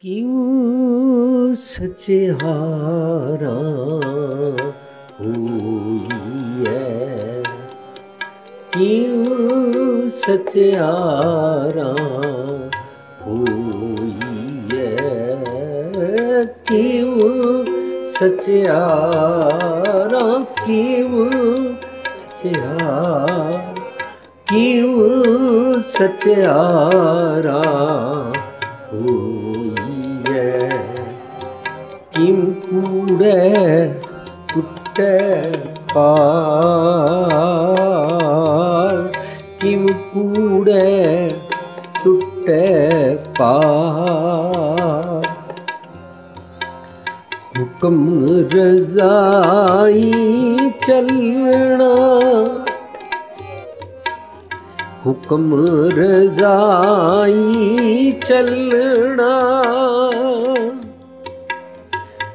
ਕਿਉ ਸਚਿਆਰਾ ਹੋਈਐ? ਕਿਉ ਸਚਿਆਰਾ ਹੋਈਐ? ਕਿਉ ਸਚਿਆਰਾ ਕਿਉ ਸਚਿਆਰਾ ਕਿਉ ਸਚਿਆਰਾ ਕੂੜੈ ਕੁੱਟੈ ਪਾਰ। ਕਿਮ ਕੂੜੈ ਟੁੱਟੈ ਪਾਰ। ਹੁਕਮ ਰਜ਼ਾਈ ਚੱਲਣਾ। ਹੁਕਮ ਰਜ਼ਾਈ ਚੱਲਣਾ।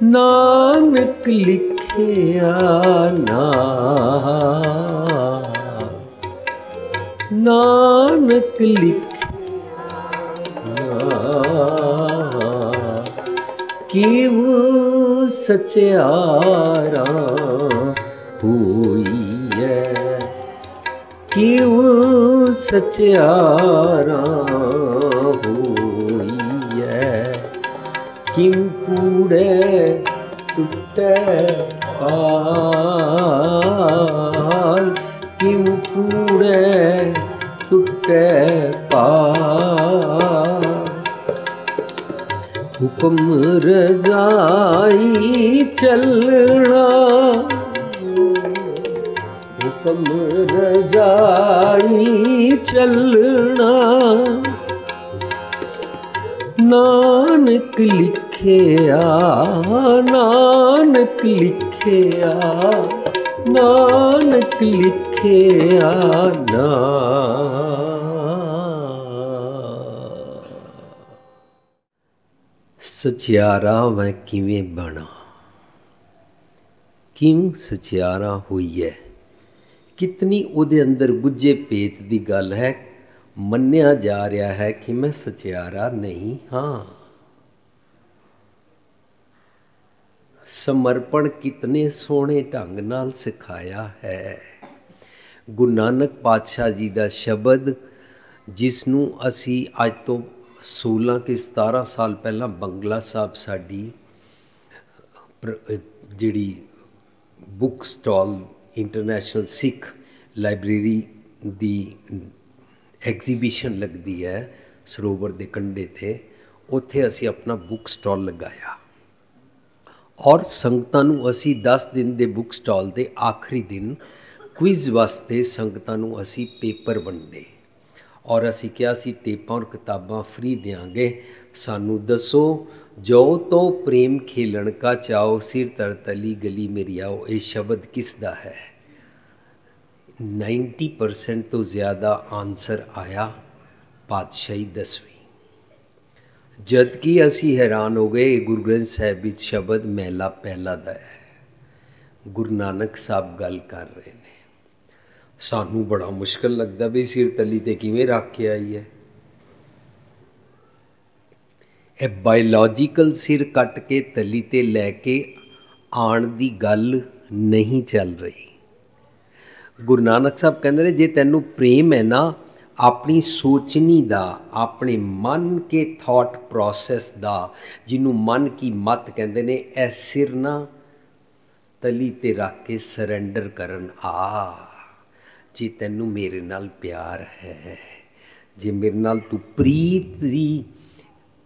ਨਾਨਕ ਲਿਖਿਆ ਨਾ। ਨਾਨਕ ਲਿਖਿਆ। ਕਿਉ ਸਚਿਆਰਾ ਹੋਈਐ? ਕਿਉ ਸਚਿਆਰਾ ਹੋਈਐ? ਕਿਮ ਕੂੜੇ ਟੁੱਟੈ ਪਾਲ ਕਿਮ ਕੂੜੇ ਟੁੱਟੈ ਪਾਲ ਹੁਕਮ ਰਜ਼ਾਈ ਚੱਲਣਾ ਹੁਕਮ ਰਜ਼ਾਈ ਚੱਲਣਾ ਨਾਨਕ ਲਿਖ ਲਿਖਿਆ, ਨਾਨਕ ਲਿਖਿਆ ਨਾਨਕ ਲਿਖਿਆ ਨਾ। ਸਚਿਆਰਾ ਮੈਂ ਕਿਵੇਂ ਬਣਾ? ਕਿੰ ਸਚਿਆਰਾ ਹੋਈ ਹੈ ਕਿਤਨੀ ਉਹਦੇ ਅੰਦਰ ਗੁੱਜੇ ਪੇਤ ਦੀ ਗੱਲ ਹੈ? ਮੰਨਿਆ ਜਾ ਰਿਹਾ ਹੈ ਕਿ ਮੈਂ ਸਚਿਆਰਾ ਨਹੀਂ ਹਾਂ। ਸਮਰਪਣ ਕਿਤਨੇ ਸੋਹਣੇ ਢੰਗ ਨਾਲ ਸਿਖਾਇਆ ਹੈ। ਗੁਰੂ ਨਾਨਕ ਪਾਤਸ਼ਾਹ ਜੀ ਦਾ ਸ਼ਬਦ ਜਿਸ ਨੂੰ ਅਸੀਂ ਅੱਜ ਤੋਂ 16 ਕਿ 17 ਸਾਲ ਪਹਿਲਾਂ ਬੰਗਲਾ ਸਾਹਿਬ ਸਾਡੀ ਜਿਹੜੀ book stall international Sikh library ਦੀ ਐਗਜ਼ੀਬਿਸ਼ਨ ਲੱਗਦੀ ਹੈ ਸਰੋਵਰ ਦੇ ਕੰਢੇ ਤੇ, ਉੱਥੇ ਅਸੀਂ ਆਪਣਾ ਬੁੱਕ ਸਟਾਲ ਲਗਾਇਆ। ਔਰ ਸੰਗਤਾਂ ਨੂੰ ਅਸੀਂ 10 ਦਿਨ ਦੇ ਬੁੱਕ ਸਟਾਲ ਦੇ ਆਖਰੀ ਦਿਨ ਕੁਇਜ਼ ਵਾਸਤੇ ਸੰਗਤਾਂ ਨੂੰ ਅਸੀਂ ਪੇਪਰ ਵੰਡੇ। ਔਰ ਅਸੀਂ ਕਿਹਾ ਸੀ, ਟੇਪਾਂ ਔਰ ਕਿਤਾਬਾਂ ਫ੍ਰੀ ਦੇਾਂਗੇ ਸਾਨੂੰ ਦੱਸੋ, ਜੋ ਤੋ ਪ੍ਰੇਮ ਖੇਲਣ ਕਾ ਚਾਓ ਸਿਰ ਤਰਤਲੀ ਗਲੀ ਮੇਰੀ ਆਓ। ਇਹ ਸ਼ਬਦ ਕਿਸ ਦਾ ਹੈ? 90% ਤੋਂ ਜ਼ਿਆਦਾ ਆਨਸਰ ਆਇਆ ਪਾਤਸ਼ਾਹੀ ਦਸਵੀਂ। ਜਦ ਕਿ ਅਸੀਂ ਹੈਰਾਨ ਹੋ ਗਏ ਗੁਰੂ ਗ੍ਰੰਥ ਸਾਹਿਬ ਵਿੱਚ ਸ਼ਬਦ ਮਹਿਲਾ ਪਹਿਲਾ ਦਾ ਹੈ। ਗੁਰੂ ਨਾਨਕ ਸਾਹਿਬ ਗੱਲ ਕਰ ਰਹੇ ਨੇ। ਸਾਨੂੰ ਬੜਾ ਮੁਸ਼ਕਲ ਲੱਗਦਾ ਵੀ ਸਿਰ ਤਲੀ ਤੇ ਕਿਵੇਂ ਰੱਖ ਕੇ ਆਈ ਹੈ। ਇਹ ਬਾਇਓਲੋਜੀਕਲ ਸਿਰ ਕੱਟ ਕੇ ਤਲੀ ਤੇ ਲੈ ਕੇ ਆਣ ਦੀ ਗੱਲ ਨਹੀਂ ਚੱਲ ਰਹੀ। ਗੁਰੂ ਨਾਨਕ ਸਾਹਿਬ ਕਹਿੰਦੇ ਨੇ, ਜੇ ਤੈਨੂੰ ਪ੍ਰੇਮ ਹੈ ਨਾ ਆਪਣੀ ਸੋਚਣੀ ਦਾ, ਆਪਣੇ ਮਨ ਕੇ ਥਾਟ ਪ੍ਰੋਸੈਸ ਦਾ, ਜਿਹਨੂੰ ਮਨ ਕੀ ਮਤ ਕਹਿੰਦੇ ਨੇ, ਇਹ ਸਿਰ ਨਾ ਤਲੀ ਤੇ ਰੱਖ ਕੇ ਸਰੈਂਡਰ ਕਰਨ। ਆ ਜੇ ਤੈਨੂੰ ਮੇਰੇ ਨਾਲ ਪਿਆਰ ਹੈ, ਜੇ ਮੇਰੇ ਨਾਲ ਤੂੰ ਪ੍ਰੀਤ ਦੀ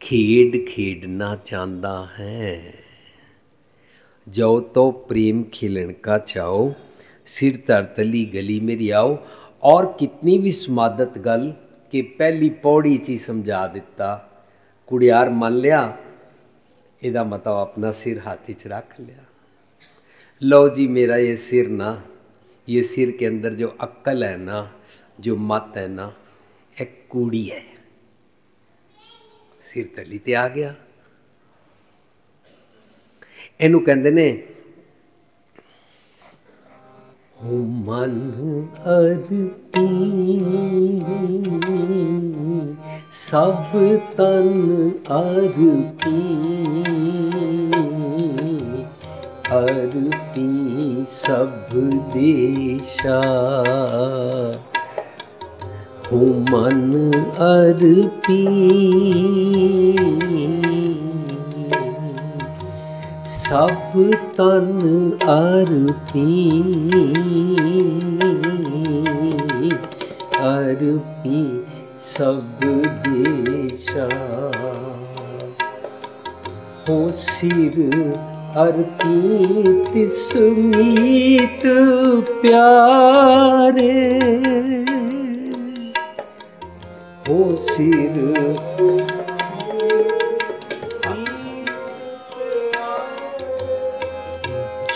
ਖੇਡ ਖੇਡਣਾ ਚਾਹੁੰਦਾ ਹੈ ਜੋ ਤੋ ਪ੍ਰੇਮ ਖੇਲਣ ਕਾ ਚਾਓ, ਸਿਰ ਤਰਤਲੀ ਗਲੀ ਮੇਰੀ ਆਓ। ਔਰ ਕਿਤਨੀ ਵੀ ਸਮਾਦਤ ਗੱਲ ਕਿ ਪਹਿਲੀ ਪੌੜੀ 'ਚ ਹੀ ਸਮਝਾ ਦਿੱਤਾ ਕੁੜਿਆਰ ਮੰਨ ਲਿਆ ਇਹਦਾ ਮਤਲਬ ਆਪਣਾ ਸਿਰ ਹੱਥ 'ਚ ਰੱਖ ਲਿਆ लो जी मेरा ये सिर ना ये सिर के अंदर जो अक्ल है ना जो मत है ना एक कूड़ी है ਸਿਰ ਤਲੀ ਤੇ ਆ ਗਿਆ ਇਹਨੂੰ ਕਹਿੰਦੇ ਨੇ ਹੋ ਮਨ ਅਰਤੀ। ਸਭ ਤਨ ਅਰਪੀ ਅਰਪੀ ਸਭ ਦੇਸ਼ਾ। ਹੂੰ ਮਨ ਅਰਪੀ ਸਭ ਤਨ ਅਰਪੀ ਅਰਪੀ ਸਭ ਦੇਸ਼ਾ। ਹੋ ਸਿਰ ਅਰਪੀ ਤਿਸ ਮੀਤ ਪਿਆਰੇ। ਹੋ ਸਿਰ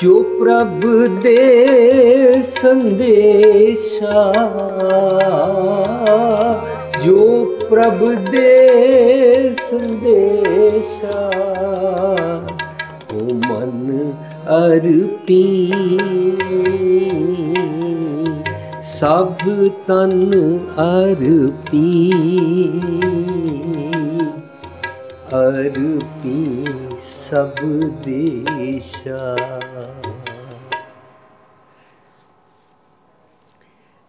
ਜੋ ਪ੍ਰਭ ਦੇ ਸੰਦੇਸ਼ਾ, ਜੋ ਪ੍ਰਭ ਦੇ ਸੰਦੇਸ਼ਾ, ਉਹ ਮਨ ਅਰਪੀ। ਸਭ ਤਨ ਅਰਪੀ ਅਰਪੀ। ਸਭ ਦੇਸ਼ਾ।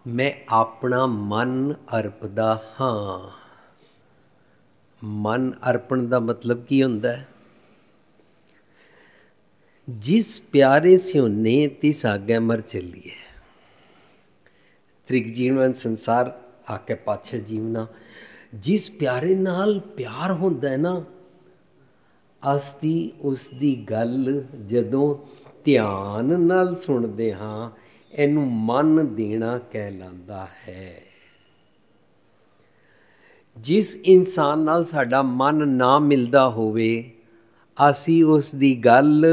ਮੈਂ ਆਪਣਾ ਮਨ ਅਰਪਦਾ ਹਾਂ। ਮਨ ਅਰਪਣ ਦਾ ਮਤਲਬ ਕੀ ਹੁੰਦਾ ਹੈ? ਜਿਸ ਪਿਆਰੇ ਸਿਉਨੇ ਤਿਸ ਆਗੇ ਮਰ ਚੱਲੀਏ ਤ੍ਰਿਗ ਜੀਵਨ ਸੰਸਾਰ ਆਕੇ ਪਾਛੇ ਜੀਵਨਾ। ਜਿਸ ਪਿਆਰੇ ਨਾਲ ਪਿਆਰ ਹੁੰਦਾ ਹੈ ਨਾ ਅਸਤੀ ਉਸ ਦੀ ਗੱਲ ਜਦੋਂ ਧਿਆਨ ਨਾਲ ਸੁਣਦੇ ਹਾਂ, ਇਹਨੂੰ ਮਨ ਦੇਣਾ ਕਹਿਲਾਂਦਾ ਹੈ। ਜਿਸ ਇਨਸਾਨ ਨਾਲ ਸਾਡਾ ਮਨ ਨਾ ਮਿਲਦਾ ਹੋਵੇ, ਅਸੀਂ ਉਸ ਦੀ ਗੱਲ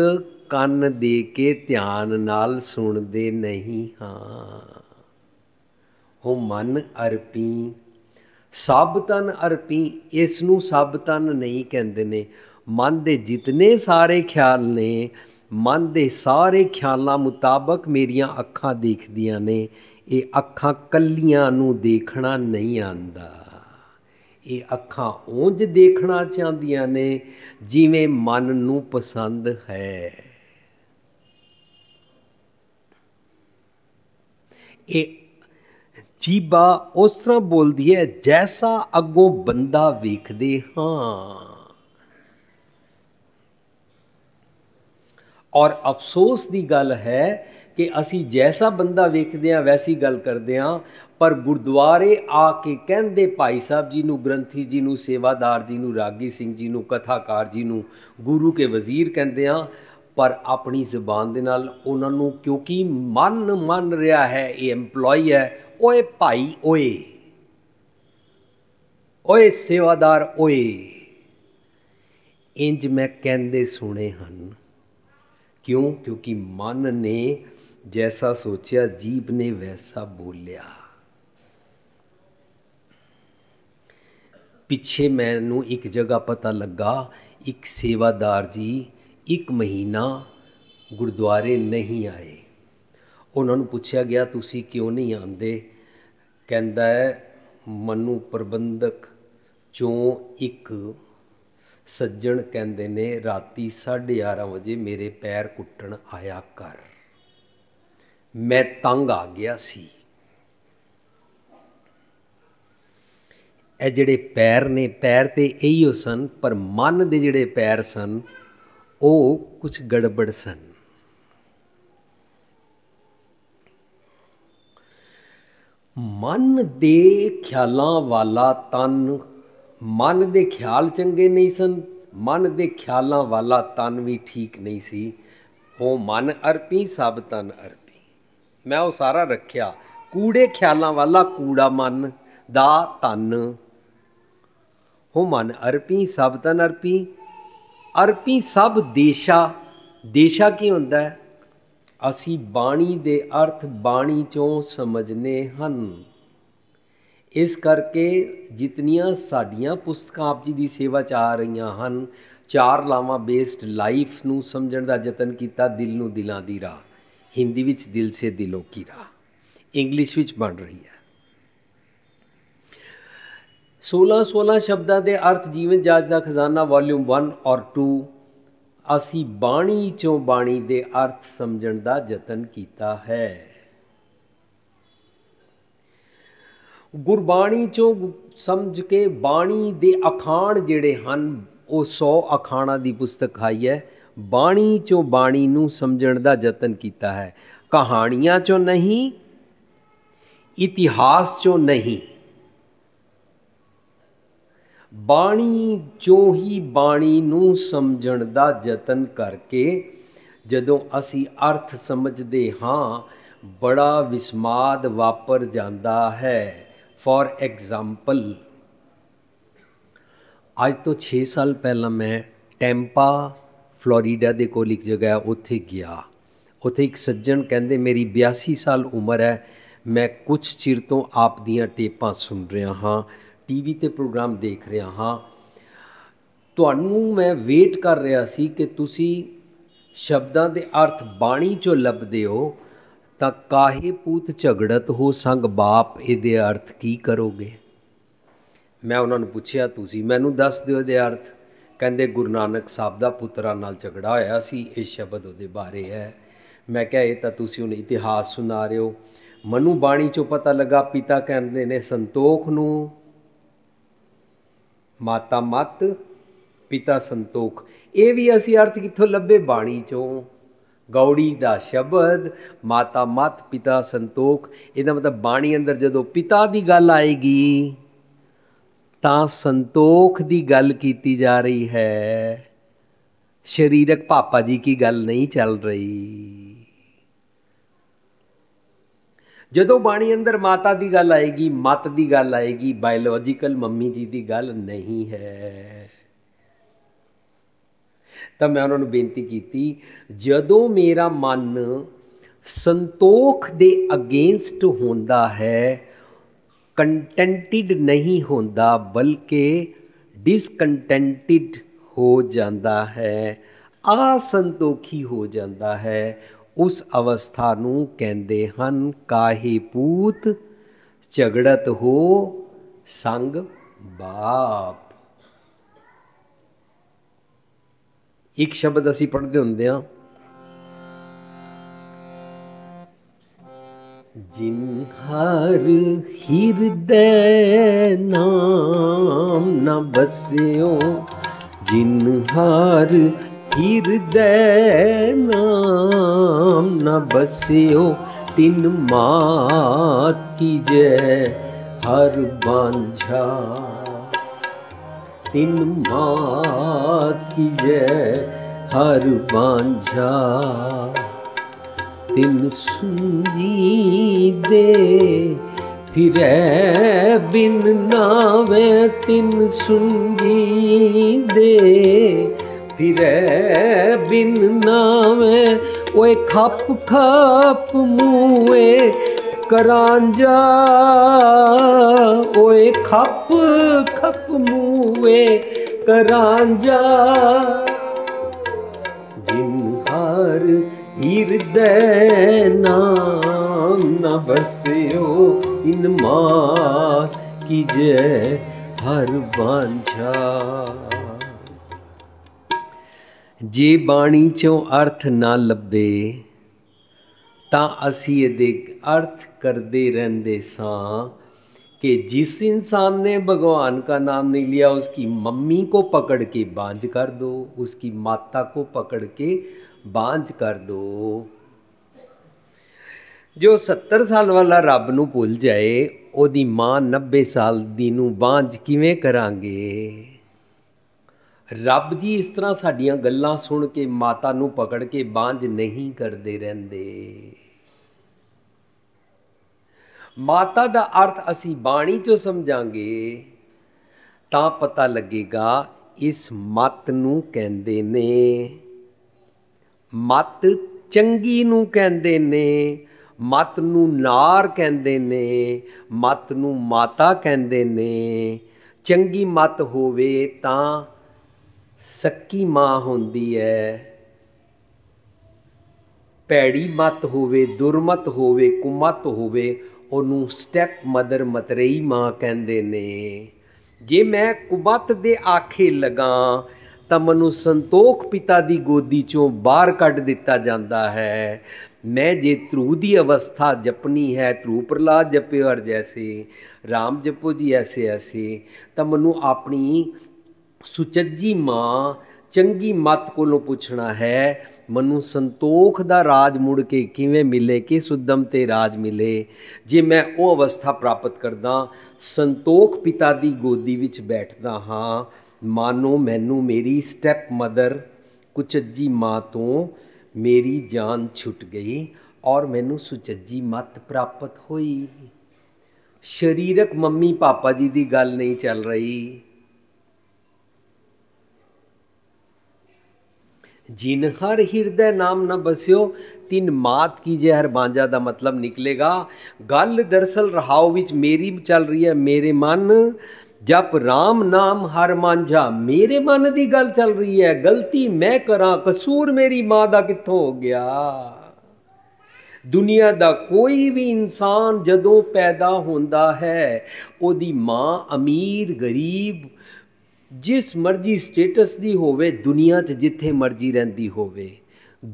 ਕੰਨ ਦੇ ਕੇ ਧਿਆਨ ਨਾਲ ਸੁਣਦੇ ਨਹੀਂ ਹਾਂ। ਉਹ ਮਨ ਅਰਪੀ, ਸਭ ਤਨ ਅਰਪੀ, ਇਸ ਨੂੰ ਸਭ ਤਨ ਨਹੀਂ ਕਹਿੰਦੇ ਨੇ। ਮਨ ਦੇ ਜਿਤਨੇ ਸਾਰੇ ਖਿਆਲ ਨੇ, ਮਨ ਦੇ ਸਾਰੇ ਖਿਆਲਾਂ ਮੁਤਾਬਕ ਮੇਰੀਆਂ ਅੱਖਾਂ ਦੇਖਦੀਆਂ ਨੇ, ਇਹ ਅੱਖਾਂ ਕੱਲੀਆਂ ਨੂੰ ਦੇਖਣਾ ਨਹੀਂ ਆਂਦਾ। ਇਹ ਅੱਖਾਂ ਉਂਝ ਦੇਖਣਾ ਚਾਹੁੰਦੀਆਂ ਨੇ, ਜਿਵੇਂ ਮਨ ਨੂੰ ਪਸੰਦ ਹੈ। ਇਹ ਜੀਬਾ ਉਸ ਤਰ੍ਹਾਂ ਬੋਲਦੀ ਹੈ, ਜੈਸਾ ਅੱਗੋਂ ਬੰਦਾ ਵੇਖਦੇ ਹਾਂ। ਔਰ ਅਫਸੋਸ ਦੀ ਗੱਲ ਹੈ ਕਿ ਅਸੀਂ ਜੈਸਾ ਬੰਦਾ ਵੇਖਦੇ ਹਾਂ, ਵੈਸੀ ਗੱਲ ਕਰਦੇ ਹਾਂ। ਪਰ ਗੁਰਦੁਆਰੇ ਆ ਕੇ ਕਹਿੰਦੇ, ਭਾਈ ਸਾਹਿਬ ਜੀ ਨੂੰ, ਗ੍ਰੰਥੀ ਜੀ ਨੂੰ, ਸੇਵਾਦਾਰ ਜੀ ਨੂੰ, ਰਾਗੀ ਸਿੰਘ ਜੀ ਨੂੰ, ਕਥਾਕਾਰ ਜੀ ਨੂੰ, ਗੁਰੂ ਕੇ ਵਜ਼ੀਰ ਕਹਿੰਦੇ ਆ ਪਰ ਆਪਣੀ ਜ਼ੁਬਾਨ ਦੇ ਨਾਲ ਉਹਨਾਂ ਨੂੰ ਕਿਉਂਕਿ ਮਨ ਮੰਨ ਰਿਹਾ ਹੈ, ਇਹ EMPLOYE ਹੈ, ਓਏ ਭਾਈ ਓਏ ਓਏ ਸੇਵਾਦਾਰ ਓਏ। ਇੰਜ ਮੈਂ ਕਹਿੰਦੇ ਸੁਣੇ ਹਨ ਕਿਉਂ? ਕਿਉਂਕਿ ਮਨ ਨੇ ਜੈਸਾ ਸੋਚਿਆ ਜੀਬ ਨੇ ਵੈਸਾ ਬੋਲਿਆ। ਪਿੱਛੇ ਮੈਨੂੰ ਇੱਕ ਜਗ੍ਹਾ ਪਤਾ ਲੱਗਾ, ਇੱਕ ਸੇਵਾਦਾਰ ਜੀ ਇੱਕ ਮਹੀਨਾ ਗੁਰਦੁਆਰੇ ਨਹੀਂ ਆਏ। ਉਹਨਾਂ ਨੂੰ ਪੁੱਛਿਆ ਗਿਆ, ਤੁਸੀਂ ਕਿਉਂ ਨਹੀਂ ਆਉਂਦੇ? ਕਹਿੰਦਾ ਹੈ, ਮਨੂ ਪ੍ਰਬੰਧਕ ਚੋਂ ਇੱਕ ਸੱਜਣ ਕਹਿੰਦੇ ਨੇ, ਰਾਤੀ 11:30 ਵਜੇ ਮੇਰੇ ਪੈਰ ਕੁੱਟਣ ਆਇਆ ਕਰ ਮੈਂ ਤੰਗ ਆ ਗਿਆ ਸੀ। ਇਹ ਜਿਹੜੇ ਪੈਰ ਨੇ, ਪੈਰ ਤੇ ਇਹੀਓ ਸਨ, ਪਰ ਮਨ ਦੇ ਜਿਹੜੇ ਪੈਰ ਸਨ, ਉਹ ਕੁਝ ਗੜਬੜ ਸਨ। ਮਨ ਦੇ ਖਿਆਲਾਂ ਵਾਲਾ ਤਨ ਮਨ ਦੇ ਖਿਆਲ ਚੰਗੇ ਨਹੀਂ ਸਨ, ਮਨ ਦੇ ਖਿਆਲਾਂ ਵਾਲਾ ਤਨ ਵੀ ਠੀਕ ਨਹੀਂ ਸੀ। ਉਹ ਮਨ ਅਰਪੀ, ਸਭ ਤਨ ਅਰਪੀ। ਮੈਂ ਉਹ ਸਾਰਾ ਰੱਖਿਆ। ਕੂੜੇ ਖਿਆਲਾਂ ਵਾਲਾ ਕੂੜਾ ਮਨ ਦਾ ਤਨ ਹੋ ਮਨ ਅਰਪੀ, ਸਭ ਤਨ ਅਰਪੀ। ਅਰਪੀ ਸਭ ਦੇਸ਼ਾ। ਦੇਸ਼ਾ ਕੀ ਹੁੰਦਾ ਹੈ? ਅਸੀਂ ਬਾਣੀ ਦੇ ਅਰਥ ਬਾਣੀ ਚੋਂ ਸਮਝਨੇ ਹਨ। ਇਸ ਕਰਕੇ ਜਿਤਨੀਆਂ ਸਾਡੀਆਂ ਪੁਸਤਕਾਂ ਆਪ ਜੀ ਦੀ ਸੇਵਾ ਚ ਆ ਰਹੀਆਂ ਹਨ, ਚਾਰ ਲਾਵਾਂ ਬੇਸਡ ਲਾਈਫ ਨੂੰ ਸਮਝਣ ਦਾ ਯਤਨ ਕੀਤਾ, ਦਿਲ ਨੂੰ ਦਿਲਾਂ ਦੀ ਰਾਹ। ਹਿੰਦੀ ਵਿੱਚ ਦਿਲ ਸੇ ਦਿਲੋਂ ਕੀ ਰਾਹ? ਇੰਗਲਿਸ਼ ਵਿੱਚ ਬਣ ਰਹੀ ਹੈ। 16 16 ਸ਼ਬਦਾਂ ਦੇ ਅਰਥ ਜੀਵਨ ਜਾਚ ਦਾ ਖਜ਼ਾਨਾ ਵੋਲਿਊਮ 1 ਔਰ 2 ਅਸੀਂ ਬਾਣੀ ਚੋਂ ਬਾਣੀ ਦੇ ਅਰਥ ਸਮਝਣ ਦਾ ਯਤਨ ਕੀਤਾ ਹੈ। ਗੁਰਬਾਣੀ ਚੋਂ ਸਮਝ ਕੇ ਬਾਣੀ ਦੇ ਅਖਾਣ ਜਿਹੜੇ ਹਨ, ਉਹ 100 ਅਖਾਣਾਂ ਦੀ ਪੁਸਤਕ ਆਈ ਹੈ। ਬਾਣੀ ਚੋਂ ਬਾਣੀ ਨੂੰ ਸਮਝਣ ਦਾ ਯਤਨ ਕੀਤਾ ਹੈ। ਕਹਾਣੀਆਂ ਚੋਂ ਨਹੀਂ, ਇਤਿਹਾਸ ਚੋਂ ਨਹੀਂ। ਬਾਣੀ ਚੋਂ ਹੀ ਬਾਣੀ ਨੂੰ ਸਮਝਣ ਦਾ ਯਤਨ ਕਰਕੇ ਜਦੋਂ ਅਸੀਂ ਅਰਥ ਸਮਝਦੇ ਹਾਂ, ਬੜਾ ਵਿਸਮਾਦ ਵਾਪਰ ਜਾਂਦਾ ਹੈ। ਫੋਰ ਐਗਜ਼ਾਮਪਲ ਅੱਜ ਤੋਂ 6 ਸਾਲ ਪਹਿਲਾਂ ਮੈਂ ਟੈਂਪਾ ਫਲੋਰੀਡਾ ਦੇ ਕੋਲ ਇੱਕ ਜਗ੍ਹਾ ਉੱਥੇ ਗਿਆ। ਉੱਥੇ ਇੱਕ ਸੱਜਣ ਕਹਿੰਦੇ, ਮੇਰੀ 82 ਸਾਲ ਉਮਰ ਹੈ, ਮੈਂ ਕੁਝ ਚਿਰ ਤੋਂ ਆਪ ਦੀਆਂ ਟੇਪਾਂ ਸੁਣ ਰਿਹਾ ਹਾਂ ਟੀਵੀ ਤੇ ਪ੍ਰੋਗਰਾਮ ਦੇਖ ਰਿਹਾ ਹਾਂ। ਤੁਹਾਨੂੰ ਮੈਂ ਵੇਟ ਕਰ ਰਿਹਾ ਸੀ ਕਿ ਤੁਸੀਂ ਸ਼ਬਦਾਂ ਦੇ ਅਰਥ ਬਾਣੀ ਚੋਂ ਲੱਭਦੇ ਹੋ ਤਾਂ ਕਾਹੇ ਪੂਤ ਝਗੜਤ ਹੋ ਸੰਗ ਬਾਪ? ਇਹਦੇ ਅਰਥ ਕੀ ਕਰੋਗੇ? ਮੈਂ ਉਹਨਾਂ ਨੂੰ ਪੁੱਛਿਆ, ਤੁਸੀਂ ਮੈਨੂੰ ਦੱਸ ਦਿਓ ਇਹਦੇ ਅਰਥ। ਕਹਿੰਦੇ, ਗੁਰੂ ਨਾਨਕ ਸਾਹਿਬ ਦਾ ਪੁੱਤਰਾਂ ਨਾਲ ਝਗੜਾ ਹੋਇਆ ਸੀ, ਇਹ ਸ਼ਬਦ ਉਹਦੇ ਬਾਰੇ ਹੈ। ਮੈਂ ਕਿਹਾ, ਇਹ ਤਾਂ ਤੁਸੀਂ ਉਹਨੂੰ ਇਤਿਹਾਸ ਸੁਣਾ ਰਹੇ ਹੋ। ਮਨੂ ਬਾਣੀ ਚੋਂ ਪਤਾ ਲੱਗਾ, ਪਿਤਾ ਕਹਿੰਦੇ ਨੇ, ਸੰਤੋਖ ਨੂੰ। ਮਾਤਾ ਮਤ, ਪਿਤਾ ਸੰਤੋਖ। ਇਹ ਵੀ ਅਸੀਂ ਅਰਥ ਕਿੱਥੋਂ ਲੱਭੇ? ਬਾਣੀ ਚੋਂ। ਗੌੜੀ ਦਾ ਸ਼ਬਦ, ਮਾਤਾ ਮਤ, ਪਿਤਾ ਸੰਤੋਖ। ਇਹਦਾ ਮਤਲਬ ਬਾਣੀ ਅੰਦਰ ਜਦੋਂ ਪਿਤਾ ਦੀ ਗੱਲ ਆਏਗੀ, ਤਾਂ ਸੰਤੋਖ ਦੀ ਗੱਲ ਕੀਤੀ ਜਾ ਰਹੀ ਹੈ। ਸਰੀਰਕ ਪਾਪਾ ਜੀ ਕੀ ਗੱਲ ਨਹੀਂ ਚੱਲ ਰਹੀ। ਜਦੋਂ ਬਾਣੀ ਅੰਦਰ ਮਾਤਾ ਦੀ ਗੱਲ ਆਏਗੀ, ਮਤ ਦੀ ਗੱਲ ਆਏਗੀ, ਬਾਇਓਲੋਜੀਕਲ ਮੰਮੀ ਜੀ ਦੀ ਗੱਲ ਨਹੀਂ ਹੈ। ਤਾਂ ਮੈਂ ਉਹਨਾਂ ਨੂੰ ਬੇਨਤੀ ਕੀਤੀ, ਜਦੋਂ ਮੇਰਾ ਮਨ ਸੰਤੋਖ ਦੇ ਅਗੇਂਸਟ ਹੁੰਦਾ ਹੈ ਕੰਟੈਂਟਡ ਨਹੀਂ ਹੁੰਦਾ, ਬਲਕਿ ਡਿਸਕੰਟੈਂਟਡ ਹੋ ਜਾਂਦਾ ਹੈ, ਅਸੰਤੋਖੀ ਹੋ ਜਾਂਦਾ ਹੈ, ਉਸ ਅਵਸਥਾ ਨੂੰ ਕਹਿੰਦੇ ਹਨ, ਕਾਹੇ ਪੂਤ ਝਗੜਤ ਹੋ ਸੰਗ ਬਾਪ। ਇੱਕ ਸ਼ਬਦ ਅਸੀਂ ਪੜ੍ਹਦੇ ਹੁੰਦੇ ਹਾਂ। ਜਿਨ ਹਰ ਹਿਰਦੈ ਨਾਮ ਨ ਬਸਿਓ ਜਿਨ ਹਰ ਹਿਰਦੈ ਨਾਮ ਨ ਬਸਿਓ ਤਿਨ ਮਾਤ ਕੀ ਜੈ, ਹਰ ਬਾਂਝਾ ਤਿਨ ਮਾਤ ਕੀ ਜੈ, ਹਰ ਬਾਂਝਾ। ਤਿਨ ਸੁੰਜੀ ਦੇ ਫਿਰੈ ਬਿਨ ਨਾਵੇਂ, ਤਿਨ ਸੁੰਜੀ ਦੇ ਫਿਰੈ ਬਿਨ ਨਾਵੇਂ। ਓਏ ਖੱਪ ਖੱਪ ਮੂਏ ਕਰਾਂਜਾ ਓਏ ਖੱਪ ਖੱਪ ਮੂਏ ਕਰਾਂਜਾ। ਜਿਨ ਹਰ ਹਿਰਦੈ ਨਾਮ ਨ ਬਸਿਓ ਇਨ ਮਾਤ ਕੀ ਜੈ ਹਰ ਬਾਂਝਾ ਜੇ ਬਾਣੀ ਚੋਂ ਅਰਥ ਨਾ ਲੱਭੇ, ਤਾਂ ਅਸੀਂ ਇਹਦੇ ਅਰਥ ਕਰਦੇ ਰਹਿੰਦੇ ਸਾਂ। कि जिस इंसान ने भगवान का नाम नहीं लिया उसकी मम्मी को पकड़ के बांझ कर दो उसकी माता को पकड़ के ਬਾਂਝ ਕਰ ਦੋ ਜੋ 70 ਸਾਲ ਵਾਲਾ ਰੱਬ ਨੂੰ ਭੁੱਲ ਜਾਏ ਉਹਦੀ ਮਾਂ 90 ਸਾਲ ਦੀ ਨੂੰ ਬਾਂਝ ਕਿਵੇਂ ਕਰਾਂਗੇ ਰੱਬ ਜੀ ਇਸ ਤਰ੍ਹਾਂ ਸਾਡੀਆਂ ਗੱਲਾਂ ਸੁਣ ਕੇ ਮਾਤਾ ਨੂੰ ਪਕੜ ਕੇ ਬਾਂਝ ਨਹੀਂ ਕਰਦੇ ਰਹਿੰਦੇ ਮਾਤਾ ਦਾ ਅਰਥ ਅਸੀਂ ਬਾਣੀ ਚੋਂ ਸਮਝਾਂਗੇ, ਤਾਂ ਪਤਾ ਲੱਗੇਗਾ ਇਸ ਮਤ ਨੂੰ ਕਹਿੰਦੇ ਨੇ। ਮਤ ਚੰਗੀ ਨੂੰ ਕਹਿੰਦੇ ਨੇ, ਮਤ ਨੂੰ ਨਾਰ ਕਹਿੰਦੇ ਨੇ, ਮਤ ਨੂੰ ਮਾਤਾ ਕਹਿੰਦੇ ਨੇ। ਚੰਗੀ ਮਤ ਹੋਵੇ ਤਾਂ ਸੱਕੀ ਮਾਂ ਹੁੰਦੀ ਹੈ ਪੈੜੀ ਮਤ ਹੋਵੇ, ਦੁਰਮਤ ਹੋਵੇ, ਕੁਮਤ ਹੋਵੇ ਉਹਨੂੰ ਸਟੈਪ ਮਦਰ ਮਤਰੇਈ ਮਾਂ ਕਹਿੰਦੇ ਨੇ। ਜੇ ਮੈਂ ਕੁਬਤ ਦੇ ਆਖੇ ਲਗਾ, ਤਾਂ ਮੈਨੂੰ ਸੰਤੋਖ ਪਿਤਾ ਦੀ ਗੋਦੀ ਚੋਂ ਬਾਹਰ ਕੱਢ ਦਿੱਤਾ ਜਾਂਦਾ ਹੈ। ਮੈਂ ਜੇ ਧਰੂ ਦੀ ਅਵਸਥਾ ਜਪਣੀ ਹੈ, ਧਰੂ ਪ੍ਰਲਾਦ ਜਪਿਓ ਹਰ ਜੈਸੇ RAM ਜਪੋ ਜੀ ਐਸੇ ਐਸੇ, ਤਾਂ ਮੈਨੂੰ ਆਪਣੀ ਸੁਚੱਜੀ ਮਾਂ ਚੰਗੀ ਮਤ ਕੋਲੋਂ ਪੁੱਛਣਾ ਹੈ, ਮੈਨੂੰ ਸੰਤੋਖ ਦਾ ਰਾਜ ਮੁੜ ਕੇ ਕਿਵੇਂ ਮਿਲੇ? ਕਿ ਸੁਦਮ ਤੇ ਰਾਜ ਮਿਲੇ? ਜੇ ਮੈਂ ਉਹ ਅਵਸਥਾ ਪ੍ਰਾਪਤ ਕਰਦਾ, ਸੰਤੋਖ ਪਿਤਾ ਦੀ ਗੋਦੀ ਵਿੱਚ ਬੈਠਦਾ ਹਾਂ, ਮਾਨੋ ਮੈਨੂੰ ਮੇਰੀ ਸਟੈਪ ਮਦਰ ਕੁਚੱਜੀ ਮਾਂ ਤੋਂ ਮੇਰੀ ਜਾਨ ਛੁੱਟ ਗਈ ਔਰ ਮੈਨੂੰ ਸੁਚੱਜੀ ਮਤ ਪ੍ਰਾਪਤ ਹੋਈ। ਸਰੀਰਕ ਮੰਮੀ ਪਾਪਾ ਜੀ ਦੀ ਗੱਲ ਨਹੀਂ ਚੱਲ ਰਹੀ। ਜਿਨ ਹਰ ਹਿਰਦੈ ਨਾਮ ਨ ਬਸਿਓ, ਤਿਨ ਮਾਤ ਕੀ ਜੇ ਹਰ ਬਾਂਝਾ ਦਾ ਮਤਲਬ ਨਿਕਲੇਗਾ। ਗੱਲ ਦਰਸਲ ਰਹਾਉ ਵਿੱਚ ਮੇਰੀ ਚੱਲ ਰਹੀ ਹੈ, ਮੇਰੇ ਮਨ। ਜਪ RAM ਨਾਮ ਹਰ ਮਾਂਝਾ, ਮੇਰੇ ਮਨ ਦੀ ਗੱਲ ਚੱਲ ਰਹੀ ਹੈ। ਗਲਤੀ ਮੈਂ ਕਰਾਂ, ਕਸੂਰ ਮੇਰੀ ਮਾਂ ਦਾ ਕਿੱਥੋਂ ਹੋ ਗਿਆ? ਦੁਨੀਆ ਦਾ ਕੋਈ ਵੀ ਇਨਸਾਨ ਜਦੋਂ ਪੈਦਾ ਹੁੰਦਾ ਹੈ, ਉਹਦੀ ਮਾਂ ਅਮੀਰ, ਗਰੀਬ ਜਿਸ ਮਰਜ਼ੀ ਸਟੇਟਸ ਦੀ ਹੋਵੇ, ਦੁਨੀਆ 'ਚ ਜਿੱਥੇ ਮਰਜ਼ੀ ਰਹਿੰਦੀ ਹੋਵੇ।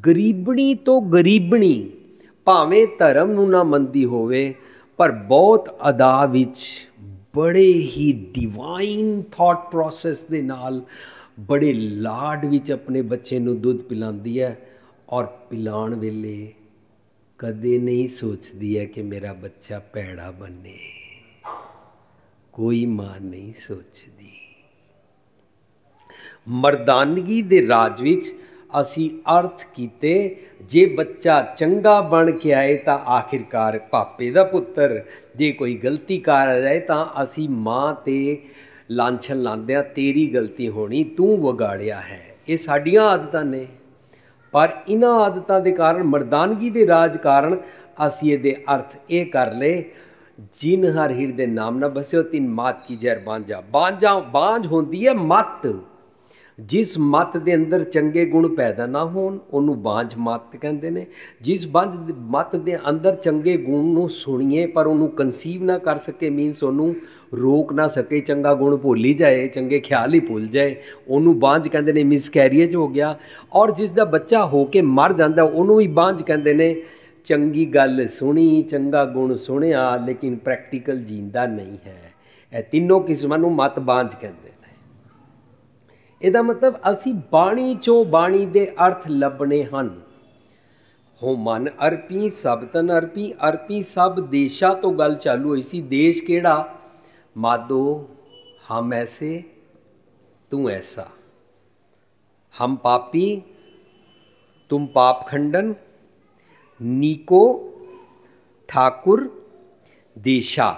ਗਰੀਬਣੀ ਤੋਂ ਗਰੀਬਣੀ, ਭਾਵੇਂ ਧਰਮ ਨੂੰ ਨਾ ਮੰਨਦੀ ਹੋਵੇ, ਪਰ ਬਹੁਤ ਅਦਾ ਵਿੱਚ ਬੜੇ ਹੀ ਡਿਵਾਈਨ ਥਾਟ ਪ੍ਰੋਸੈਸ ਦੇ ਨਾਲ ਬੜੇ ਲਾਡ ਵਿੱਚ ਆਪਣੇ ਬੱਚੇ ਨੂੰ ਦੁੱਧ ਪਿਲਾਉਂਦੀ ਹੈ ਔਰ ਪਿਲਾਉਣ ਵੇਲੇ ਕਦੇ ਨਹੀਂ ਸੋਚਦੀ ਹੈ ਕਿ ਮੇਰਾ ਬੱਚਾ ਭੈੜਾ ਬਣੇ ਕੋਈ ਮਾਂ ਨਹੀਂ ਸੋਚਦੀ। ਮਰਦਾਨਗੀ ਦੇ ਰਾਜ ਵਿੱਚ ਅਸੀਂ ਅਰਥ ਕੀਤੇ, ਜੇ ਬੱਚਾ ਚੰਗਾ ਬਣ ਕੇ ਆਏ ਤਾਂ ਆਖਿਰਕਾਰ ਪਾਪੇ ਦਾ ਪੁੱਤਰ, ਜੇ ਕੋਈ ਗਲਤੀ ਕਰ ਜਾਏ ਤਾਂ ਅਸੀਂ ਮਾਂ ਤੇ ਲਾਂਛਨ ਲਾਉਂਦੇ ਆ ਤੇਰੀ ਗਲਤੀ ਹੋਣੀ ਤੂੰ ਵਿਗਾੜਿਆ ਹੈ। ਇਹ ਸਾਡੀਆਂ ਆਦਤਾਂ ਨੇ। ਪਰ ਇਹਨਾਂ ਆਦਤਾਂ ਦੇ ਕਾਰਨ, ਮਰਦਾਨਗੀ ਦੇ ਰਾਜ ਕਾਰਨ ਅਸੀਂ ਇਹਦੇ ਅਰਥ ਇਹ ਕਰ ਲਏ, ਜਿਨ ਹਰ ਹਿਰਦੇ ਨਾਮ ਨਾ ਬਸਿਓ, ਤਿਨ ਮਾਤ ਕੀ ਜ਼ਹਿਰ ਬਾਂਝਾ। ਬਾਂਝਾ ਬਾਂਝ ਹੁੰਦੀ ਹੈ ਮਤ। ਜਿਸ ਮਤ ਦੇ ਅੰਦਰ ਚੰਗੇ ਗੁਣ ਪੈਦਾ ਨਾ ਹੋਣ, ਉਹਨੂੰ ਬਾਂਝ ਮਤ ਕਹਿੰਦੇ ਨੇ। ਜਿਸ ਬੰਦ ਮਤ ਦੇ ਅੰਦਰ ਚੰਗੇ ਗੁਣ ਨੂੰ ਸੁਣੀਏ, ਪਰ ਉਹਨੂੰ ਕਨਸੀਵ ਨਾ ਕਰ ਸਕੇ ਮੀਨਸ ਉਹਨੂੰ ਰੋਕ ਨਾ ਸਕੇ, ਚੰਗਾ ਗੁਣ ਭੁੱਲ ਹੀ ਜਾਏ, ਚੰਗੇ ਖਿਆਲ ਹੀ ਭੁੱਲ ਜਾਏ, ਉਹਨੂੰ ਬਾਂਝ ਕਹਿੰਦੇ ਨੇ ਮਿਸਕੈਰੀਏਜ ਹੋ ਗਿਆ। ਔਰ ਜਿਸ ਦਾ ਬੱਚਾ ਹੋ ਕੇ ਮਰ ਜਾਂਦਾ, ਉਹਨੂੰ ਵੀ ਬਾਂਝ ਕਹਿੰਦੇ ਨੇ, ਚੰਗੀ ਗੱਲ ਸੁਣੀ, ਚੰਗਾ ਗੁਣ ਸੁਣਿਆ, ਲੇਕਿਨ ਪ੍ਰੈਕਟੀਕਲ ਜੀਂਦਾ ਨਹੀਂ ਹੈ। ਇਹ ਤਿੰਨੋਂ ਕਿਸਮਾਂ ਨੂੰ ਮਤ ਬਾਂਝ ਕਹਿੰਦੇ ਇਹਦਾ ਮਤਲਬ ਅਸੀਂ ਬਾਣੀ ਚੋਂ ਬਾਣੀ ਦੇ ਅਰਥ ਲੱਭਣੇ ਹਨ ਹੋ ਮਨ ਅਰਪੀ ਸਭ ਤਨ ਅਰਪੀ ਅਰਪੀ ਸਭ ਦੇਸ਼ਾ ਤੋਂ ਗੱਲ ਚਾਲੂ ਹੋਈ ਸੀ ਦੇਸ਼ ਕਿਹੜਾ ਮਾਦੋ ਹਮ ਐਸੇ ਤੂੰ ਐਸਾ ਹਮ ਪਾਪੀ तुम पाप खंडन नीको ठाकुर देशा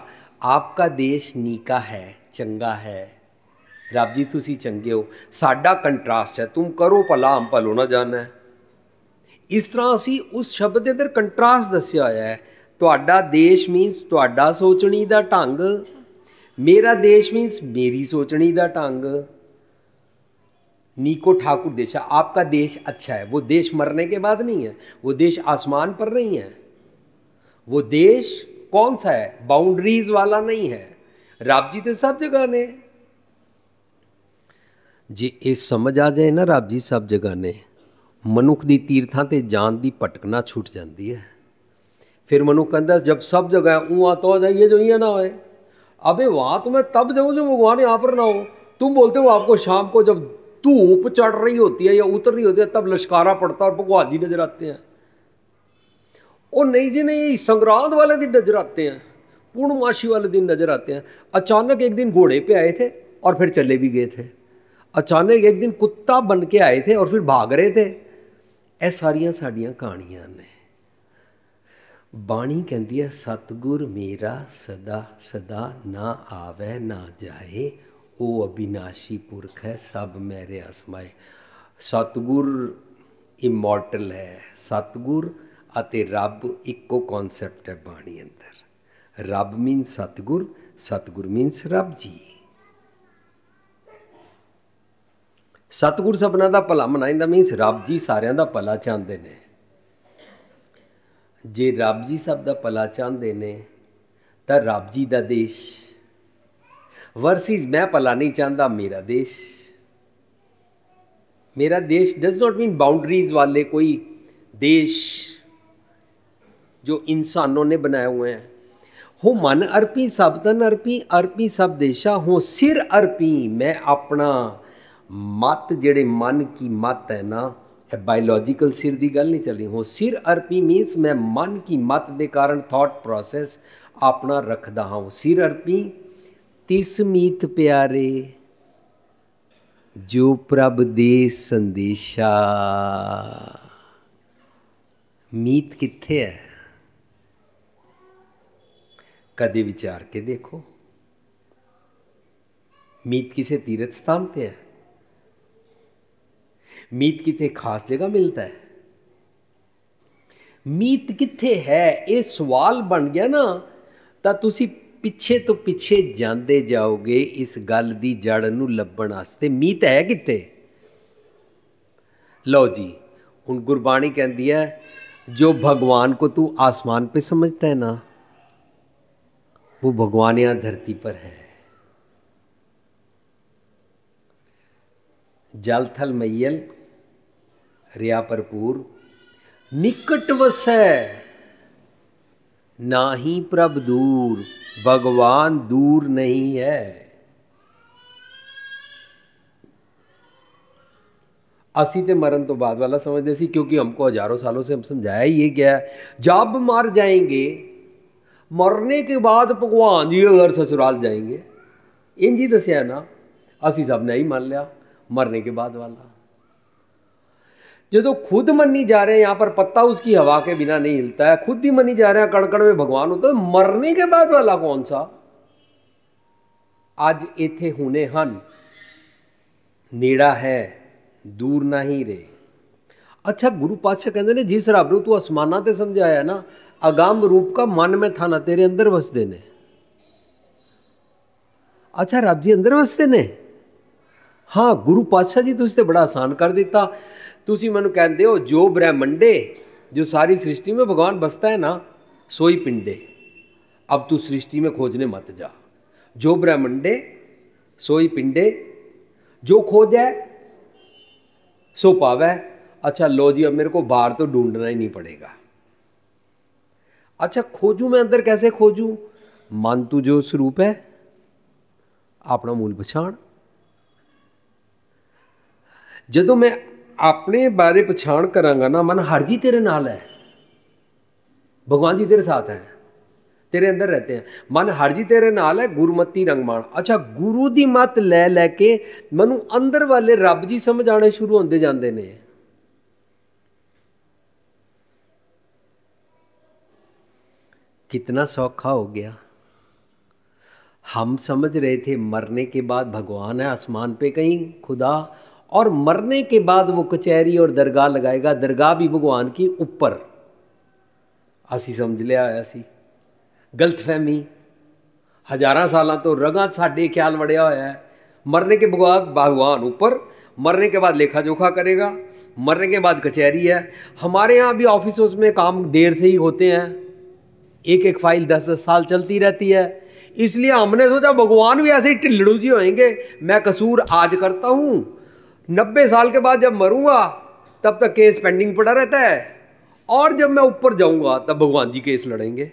आपका देश नीका है चंगा है ਰੱਬ ਜੀ ਤੁਸੀਂ ਚੰਗੇ ਹੋ ਸਾਡਾ ਕੰਟਰਾਸਟ ਹੈ ਤੁਮ ਕਰੋ ਭਲਾ ਹਮ ਭਲੋ ਨਾ ਜਾਣਾ ਇਸ ਤਰ੍ਹਾਂ ਅਸੀਂ ਉਸ ਸ਼ਬਦ ਦੇ ਅੰਦਰ ਕੰਟਰਾਸਟ ਦੱਸਿਆ ਹੋਇਆ ਹੈ ਤੁਹਾਡਾ ਦੇਸ਼ ਮੀਨਸ ਤੁਹਾਡਾ ਸੋਚਣੀ ਦਾ ਢੰਗ ਮੇਰਾ ਦੇਸ਼ ਮੀਨਸ ਮੇਰੀ ਸੋਚਣੀ ਦਾ ਢੰਗ नीको ठाकुर देश आपका देश अच्छा है वो देश मरने के बाद नहीं है वो देश आसमान पर नहीं है वो देश कौन सा है बाउंड्रीज वाला नहीं है रब जी तो सब जगह ने ਜੇ ਇਹ ਸਮਝ ਆ ਜਾਏ ਨਾ ਰੱਬ ਜੀ ਸਭ ਜਗ੍ਹਾ ਨੇ ਮਨੁੱਖ ਦੀ ਤੀਰਥਾਂ ਤੇ ਜਾਣ ਦੀ ਭਟਕਣਾ ਛੁੱਟ ਜਾਂਦੀ ਹੈ फिर मनु कहता जब सब जगह वहाँ तो जाइए जो यहाँ ना होए अबे वहाँ तो मैं तब जाऊँ जो भगवान यहाँ पर ना हो तुम बोलते हो आपको शाम को जब धूप चढ़ रही होती है या उतर रही होती है तब लश्कारा पड़ता और भगवान जी नजर आते हैं ਉਹ नहीं जी नहीं संक्रांत वाले दिन नजर आते हैं पूर्णमाशी वाले दिन नजर आते हैं अचानक एक दिन घोड़े पे आए थे और फिर चले भी गए थे ਅਚਾਨਕ ਇੱਕ ਦਿਨ ਕੁੱਤਾ ਬਣ ਕੇ ਆਏ ਥੇ ਔਰ ਫਿਰ ਭਾਗ ਰਹੇ ਥੇ। ਇਹ ਸਾਰੀਆਂ ਸਾਡੀਆਂ ਕਹਾਣੀਆਂ ਨੇ। ਬਾਣੀ ਕਹਿੰਦੀ ਹੈ, ਸਤਗੁਰ ਮੇਰਾ ਸਦਾ ਸਦਾ ਨਾ ਆਵੇ, ਨਾ ਜਾਏ, ਉਹ ਅਬਿਨਾਸ਼ੀ ਪੁਰਖ ਹੈ, ਸਭ ਮੇਰੇ ਅਸਮਾਏ ਸਤਗੁਰ ਇਮੋਰਟਲ ਹੈ, ਸਤਗੁਰ ਅਤੇ ਰੱਬ ਇੱਕੋ ਕਨਸੈਪਟ ਹੈ ਬਾਣੀ ਅੰਦਰ। ਰੱਬ ਮੀਨਸ ਸਤਗੁਰ ਸਤਗੁਰ ਮੀਨਸ ਰੱਬ ਜੀ। ਸਤਗੁਰ ਸਭਨਾ ਦਾ ਭਲਾ ਮਨਾਇੰਦਾ ਮੀਨਸ ਰੱਬ ਜੀ ਸਾਰਿਆਂ ਦਾ ਭਲਾ ਚਾਹੁੰਦੇ ਨੇ। ਜੇ ਰੱਬ ਜੀ ਸਭ ਦਾ ਭਲਾ ਚਾਹੁੰਦੇ ਨੇ, ਤਾਂ ਰੱਬ ਜੀ ਦਾ ਦੇਸ਼। ਵਰਸਿਸ ਮੈਂ ਭਲਾ ਨਹੀਂ ਚਾਹੁੰਦਾ, ਮੇਰਾ ਦੇਸ਼। ਮੇਰਾ ਦੇਸ਼ ਡਸ ਨਾਟ ਮੀਨ ਬਾਉਂਡਰੀਜ਼ ਵਾਲੇ ਕੋਈ ਦੇਸ਼ ਜੋ ਇਨਸਾਨੋ ਨੇ ਬਣਾਏ ਹੋਏ ਹਨ ਹੋ ਮਨ ਅਰਪੀ ਸਬਦਨ ਅਰਪੀ ਅਰਪੀ ਸਭ ਦੇਸ਼ਾ, ਹੋ ਸਿਰ ਅਰਪੀ ਮੈਂ ਆਪਣਾ ਮਤ ਜਿਹੜੇ ਮਨ ਕੀ ਮਤ ਹੈ ਨਾ, ਇਹ ਬਾਇਓਲੋਜੀਕਲ ਸਿਰ ਦੀ ਗੱਲ ਨਹੀਂ ਚੱਲੀ ਹੋ ਸਿਰ ਅਰਪੀ ਮੀਨਸ ਮੈਂ ਮਨ ਕੀ ਮਤ ਦੇ ਕਾਰਨ ਥਾਟ ਪ੍ਰੋਸੈਸ ਆਪਣਾ ਰੱਖਦਾ ਹਾਂ। ਸਿਰ ਅਰਪੀ, ਤਿਸ ਮੀਤ ਪਿਆਰੇ, ਜੋ ਪ੍ਰਭ ਦੇ ਸੰਦੇਸ਼ਾ। ਮੀਤ ਕਿੱਥੇ ਹੈ? ਕਦੇ ਵਿਚਾਰ ਕੇ ਦੇਖੋ। ਮੀਤ ਕਿਸੇ ਤੀਰਥ ਸਥਾਨ ਤੇ ਹੈ। ਮੀਤ ਕਿਤੇ ਖਾਸ ਜਗ੍ਹਾ ਮਿਲਦਾ ਹੈ ਮੀਤ ਕਿੱਥੇ ਹੈ ਇਹ ਸਵਾਲ ਬਣ ਗਿਆ ਨਾ ਤਾਂ ਤੁਸੀਂ ਪਿੱਛੇ ਤੋਂ ਪਿੱਛੇ ਜਾਂਦੇ ਜਾਓਗੇ ਇਸ ਗੱਲ ਦੀ ਜੜ ਨੂੰ ਲੱਭਣ ਵਾਸਤੇ ਮੀਤ ਹੈ ਕਿੱਥੇ ਲਓ ਜੀ ਹੁਣ ਗੁਰਬਾਣੀ ਕਹਿੰਦੀ ਹੈ ਜੋ ਭਗਵਾਨ को तू आसमान पे समझता है ना वो भगवान यहाँ धरती पर है जल थल मैयल रिया भरपूर निकट वसै ना ही प्रभ दूर भगवान दूर नहीं है ਅਸੀਂ ਤੇ ਮਰਨ ਤੋਂ ਬਾਅਦ ਵਾਲਾ ਸਮਝਦੇ ਸੀ ਕਿਉਂਕਿ हमको हजारों सालों से हम समझाया ही ये गया जब मर जाएंगे मरने के बाद भगवान जी अगर ससुराल जाएंगे इंज ही दसिया ना ਅਸੀਂ ਸਭ ਨੇ ਹੀ ਮੰਨ ਲਿਆ मरने के बाद वाला जो तो खुद मनी जा रहे हैं, यहाँ पर पत्ता उसकी हवा के बिना नहीं हिलता है, खुद ही मनी जा रहे हैं कड़कड़ में भगवान होता है, मरने के बाद वाला कौन सा आज इथे होने हन, नेड़ा है, दूर ना ही रे। अच्छा गुरु पातशाह कहते ने, जिस रब तू आसमाना ते समझाया ना, अगाम रूप का मन में था ना, तेरे अंदर वसते ने। अच्छा रब जी, अंदर वसते ने? हाँ गुरु पातशाह जी तो उसने बड़ा आसान कर दिता। ਤੁਸੀਂ ਮੈਨੂੰ ਕਹਿੰਦੇ ਹੋ ਜੋ ਬ੍ਰਹਮੰਡੇ जो सारी सृष्टि में भगवान बसता है ना सोई पिंडे अब तू सृष्टि में खोजने मत जा जो ब्रह्मंडे सोई पिंडे जो खोजे सो पावे अच्छा लो जी अब मेरे को बाहर तो ढूंढना ही नहीं पड़ेगा अच्छा खोजू मैं अंदर कैसे खोजू मन तू जो स्वरूप है अपना मूल पछाण ਜਦੋਂ ਮੈਂ ਆਪਣੇ ਬਾਰੇ ਪਛਾਣ ਕਰਾਂਗਾ ਨਾ ਮਨ ਹਰ ਜੀ ਤੇਰੇ ਨਾਲ ਹੈ ਭਗਵਾਨ ਜੀ ਤੇਰੇ ਸਾਥ ਹੈ ਤੇਰੇ ਅੰਦਰ ਰਹਤੇ ਹੈ ਮਨ ਹਰ ਜੀ ਤੇਰੇ ਨਾਲ ਹੈ ਗੁਰਮਤੀ ਰੰਗਮਾਨ ਅੱਛਾ ਗੁਰੂ ਦੀ ਮਤ ਲੈ ਲੈ ਕੇ ਮਨੂੰ ਅੰਦਰ ਵਾਲੇ ਰੱਬ ਜੀ ਸਮਝ ਆਣੇ ਸ਼ੁਰੂ ਹੁੰਦੇ ਜਾਂਦੇ ਨੇ कितना सौखा हो गया हम समझ रहे थे मरने के बाद भगवान है आसमान पे कहीं खुदा और मरने के बाद वो कचहरी और दरगाह लगाएगा दरगाह भी भगवान की ऊपर ਅਸੀਂ ਸਮਝ ਲਿਆ ਹੋਇਆ ਸੀ ਗਲਤਫਹਿਮੀ ਹਜ਼ਾਰਾਂ ਸਾਲਾਂ ਤੋਂ ਰਗਾਂ ਸਾਡੇ ਖਿਆਲ ਵੜਿਆ ਹੋਇਆ ਹੈ मरने के बाद भगवान ऊपर मरने के बाद लेखा जोखा करेगा मरने के बाद कचहरी है हमारे यहाँ भी ऑफिसों में काम देर से ही होते हैं एक एक फाइल दस दस साल चलती रहती है इसलिए हमने सोचा भगवान भी ऐसे ही टिल्लड़ू जी होएंगे मैं कसूर आज करता हूँ नब्बे साल के बाद जब मरूँगा, तब तक केस पेंडिंग पड़ा रहता है। और जब मैं ऊपर जाऊँगा, तब भगवान जी केस लड़ेंगे।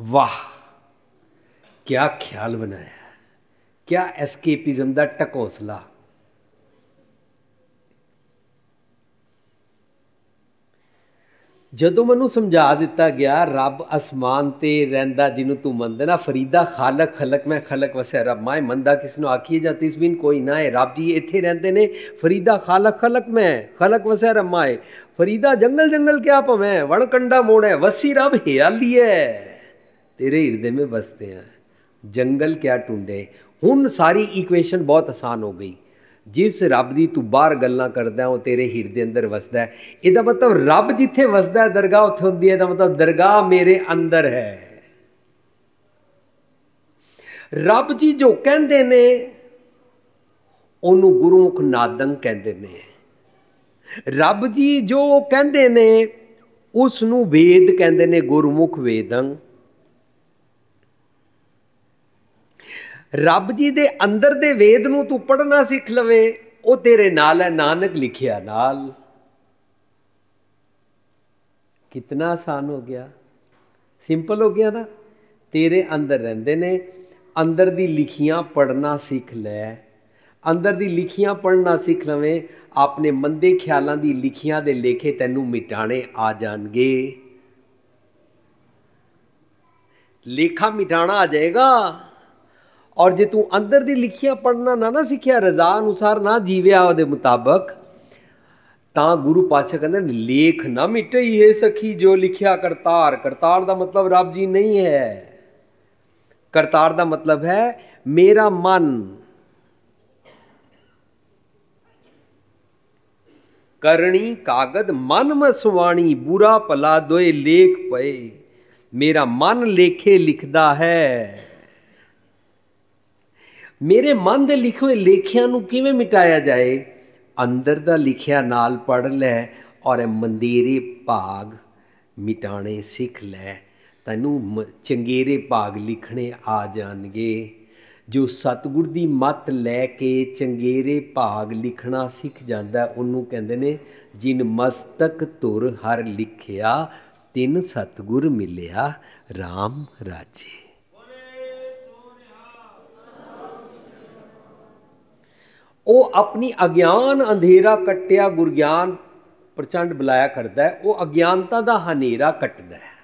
वाह, क्या ख्याल बनाया। क्या एस्केपिज्म का टकोसला। ਜਦੋਂ ਮੈਨੂੰ ਸਮਝਾ ਦਿੱਤਾ ਗਿਆ, ਰੱਬ ਅਸਮਾਨ ਤੇ ਰਹਿੰਦਾ ਜਿਹਨੂੰ ਤੂੰ ਮੰਨਦਾ ਨਾ, ਫਰੀਦਾ, ਖਾਲਕ, ਖਲਕ, ਮੈਂ ਖਲਕ ਵਸਿਆ, ਰੱਬ ਮੈਂ ਮੰਦਾ ਕਿਸ ਨੂੰ ਆਖੀਏ ਜਾਂ ਤਸਬੀਨ ਕੋਈ ਨਾ ਹੈ। ਰੱਬ ਜੀ ਇੱਥੇ ਰਹਿੰਦੇ ਨੇ, ਫਰੀਦਾ, ਖਾਲਕ, ਖਲਕ, ਮੈਂ ਖਲਕ ਵਸਿਆ, ਰੱਬ ਮੈਂ ਫਰੀਦਾ, ਜੰਗਲ ਜੰਗਲ ਕਿਆ ਭਵੇਂ? ਵਣਕੰਡਾ ਮੋੜ ਹੈ, ਵਸੀ ਰੱਬ ਹਿਆਲੀ ਹੈ। ਤੇਰੇ ਹਿਰਦੇ ਮੇ ਵਸਦੇ ਆ। ਜੰਗਲ ਕਿਆ ਟੁੰਡੇ। ਹੁਣ ਸਾਰੀ ਇਕੁਏਸ਼ਨ ਬਹੁਤ ਆਸਾਨ ਹੋ ਗਈ। ਜਿਸ ਰੱਬ ਦੀ ਤੂੰ ਬਾਹਰ ਗੱਲਾਂ ਕਰਦਾ ਉਹ ਤੇਰੇ ਹਿਰਦੇ ਅੰਦਰ ਵਸਦਾ ਹੈ। ਇਹਦਾ ਮਤਲਬ ਰੱਬ ਜਿੱਥੇ ਵਸਦਾ ਹੈ, ਦਰਗਾਹ ਉੱਥੇ ਹੁੰਦੀ ਹੈ। ਇਹਦਾ ਮਤਲਬ ਦਰਗਾਹ ਮੇਰੇ ਅੰਦਰ ਹੈ। ਰੱਬ ਜੀ ਜੋ ਕਹਿੰਦੇ ਨੇ, ਉਹਨੂੰ ਗੁਰਮੁਖ ਨਾਦੰਗ ਕਹਿੰਦੇ ਨੇ। ਰੱਬ ਜੀ ਜੋ ਕਹਿੰਦੇ ਨੇ ਉਸ ਨੂੰ ਵੇਦ ਕਹਿੰਦੇ ਨੇ, ਗੁਰਮੁਖ ਵੇਦੰ। ਰੱਬ ਜੀ ਦੇ ਅੰਦਰ ਦੇ ਵੇਦ ਨੂੰ ਤੂੰ ਪੜਨਾ ਸਿੱਖ ਲਵੇ, ਉਹ ਤੇਰੇ ਨਾਲ ਹੈ, ਨਾਨਕ ਲਿਖਿਆ ਨਾਲ। ਕਿੰਨਾ ਆਸਾਨ ਹੋ ਗਿਆ। ਸਿੰਪਲ ਹੋ ਗਿਆ ਨਾ। ਤੇਰੇ ਅੰਦਰ ਰਹਿੰਦੇ ਨੇ, ਅੰਦਰ ਦੀ ਲਿਖੀਆਂ ਪੜਨਾ ਸਿੱਖ ਲੈ। ਅੰਦਰ ਦੀ ਲਿਖੀਆਂ ਪੜਨਾ ਸਿੱਖ ਲਵੇਂ, ਆਪਣੇ ਮੰਦੇ ਖਿਆਲਾਂ ਦੀ ਲਿਖੀਆਂ ਦੇ ਲੇਖੇ ਤੈਨੂੰ ਮਿਟਾਣੇ ਆ ਜਾਣਗੇ। ਲੇਖਾ ਮਿਟਾਣਾ ਆ ਜਾਏਗਾ। ਔਰ ਜੇ ਤੂੰ ਅੰਦਰ ਦੀ ਲਿਖੀਆਂ ਪੜਨਾ ਨਾ ਨਾ ਸਿੱਖਿਆ, ਰਜ਼ਾ ਅਨੁਸਾਰ ਨਾ ਜੀਵਿਆ ਉਹਦੇ ਮੁਤਾਬਕ, ਤਾਂ ਗੁਰੂ ਪਾਤਸ਼ਾਹ ਕਹਿੰਦੇ ਨੇ, ਲੇਖ ਨਾ ਮਿਟੇ ਇਹ ਸਖੀ, ਜੋ ਲਿਖਿਆ ਕਰਤਾਰ। ਕਰਤਾਰ ਦਾ ਮਤਲਬ ਰੱਬ ਜੀ ਨਹੀਂ ਹੈ। ਕਰਤਾਰ ਦਾ ਮਤਲਬ ਹੈ, ਮੇਰਾ ਮਨ। ਕਰਣੀ ਕਾਗਦ ਮਨ ਮਸਵਾਣੀ, ਬੁਰਾ ਭਲਾ ਦੋਏ ਲੇਖ ਪਏ। ਮੇਰਾ ਮਨ ਲੇਖੇ ਲਿਖਦਾ ਹੈ। ਮੇਰੇ ਮਨ ਦੇ ਲਿਖੇ ਹੋਏ ਲੇਖਿਆਂ ਨੂੰ ਕਿਵੇਂ ਮਿਟਾਇਆ ਜਾਏ? ਅੰਦਰ ਦਾ ਲਿਖਿਆ ਨਾਲ ਪੜ ਲੈ ਔਰ ਮੰਦੀਰੇ ਭਾਗ ਮਿਟਾਣੇ ਸਿੱਖ ਲੈ। ਤੈਨੂੰ ਚੰਗੇਰੇ ਭਾਗ ਲਿਖਣੇ ਆ ਜਾਣਗੇ। ਜੋ ਸਤਗੁਰ ਦੀ ਮੱਤ ਲੈ ਕੇ ਚੰਗੇਰੇ ਭਾਗ ਲਿਖਣਾ ਸਿੱਖ ਜਾਂਦਾ, ਉਹਨੂੰ ਕਹਿੰਦੇ ਨੇ, ਜਿਨ ਮਸਤਕ ਤੁਰ ਹਰ ਲਿਖਿਆ, ਤਿੰਨ ਸਤਗੁਰ ਮਿਲਿਆ RAM ਰਾਜੇ। ਉਹ ਆਪਣੀ ਅਗਿਆਨ ਅੰਧੇਰਾ ਕੱਟਿਆ, ਗੁਰਗਿਆਨ ਪ੍ਰਚੰਡ ਬੁਲਾਇਆ ਕਰਦਾ ਹੈ, ਉਹ ਅਗਿਆਨਤਾ ਦਾ ਹਨੇਰਾ ਕੱਟਦਾ ਹੈ।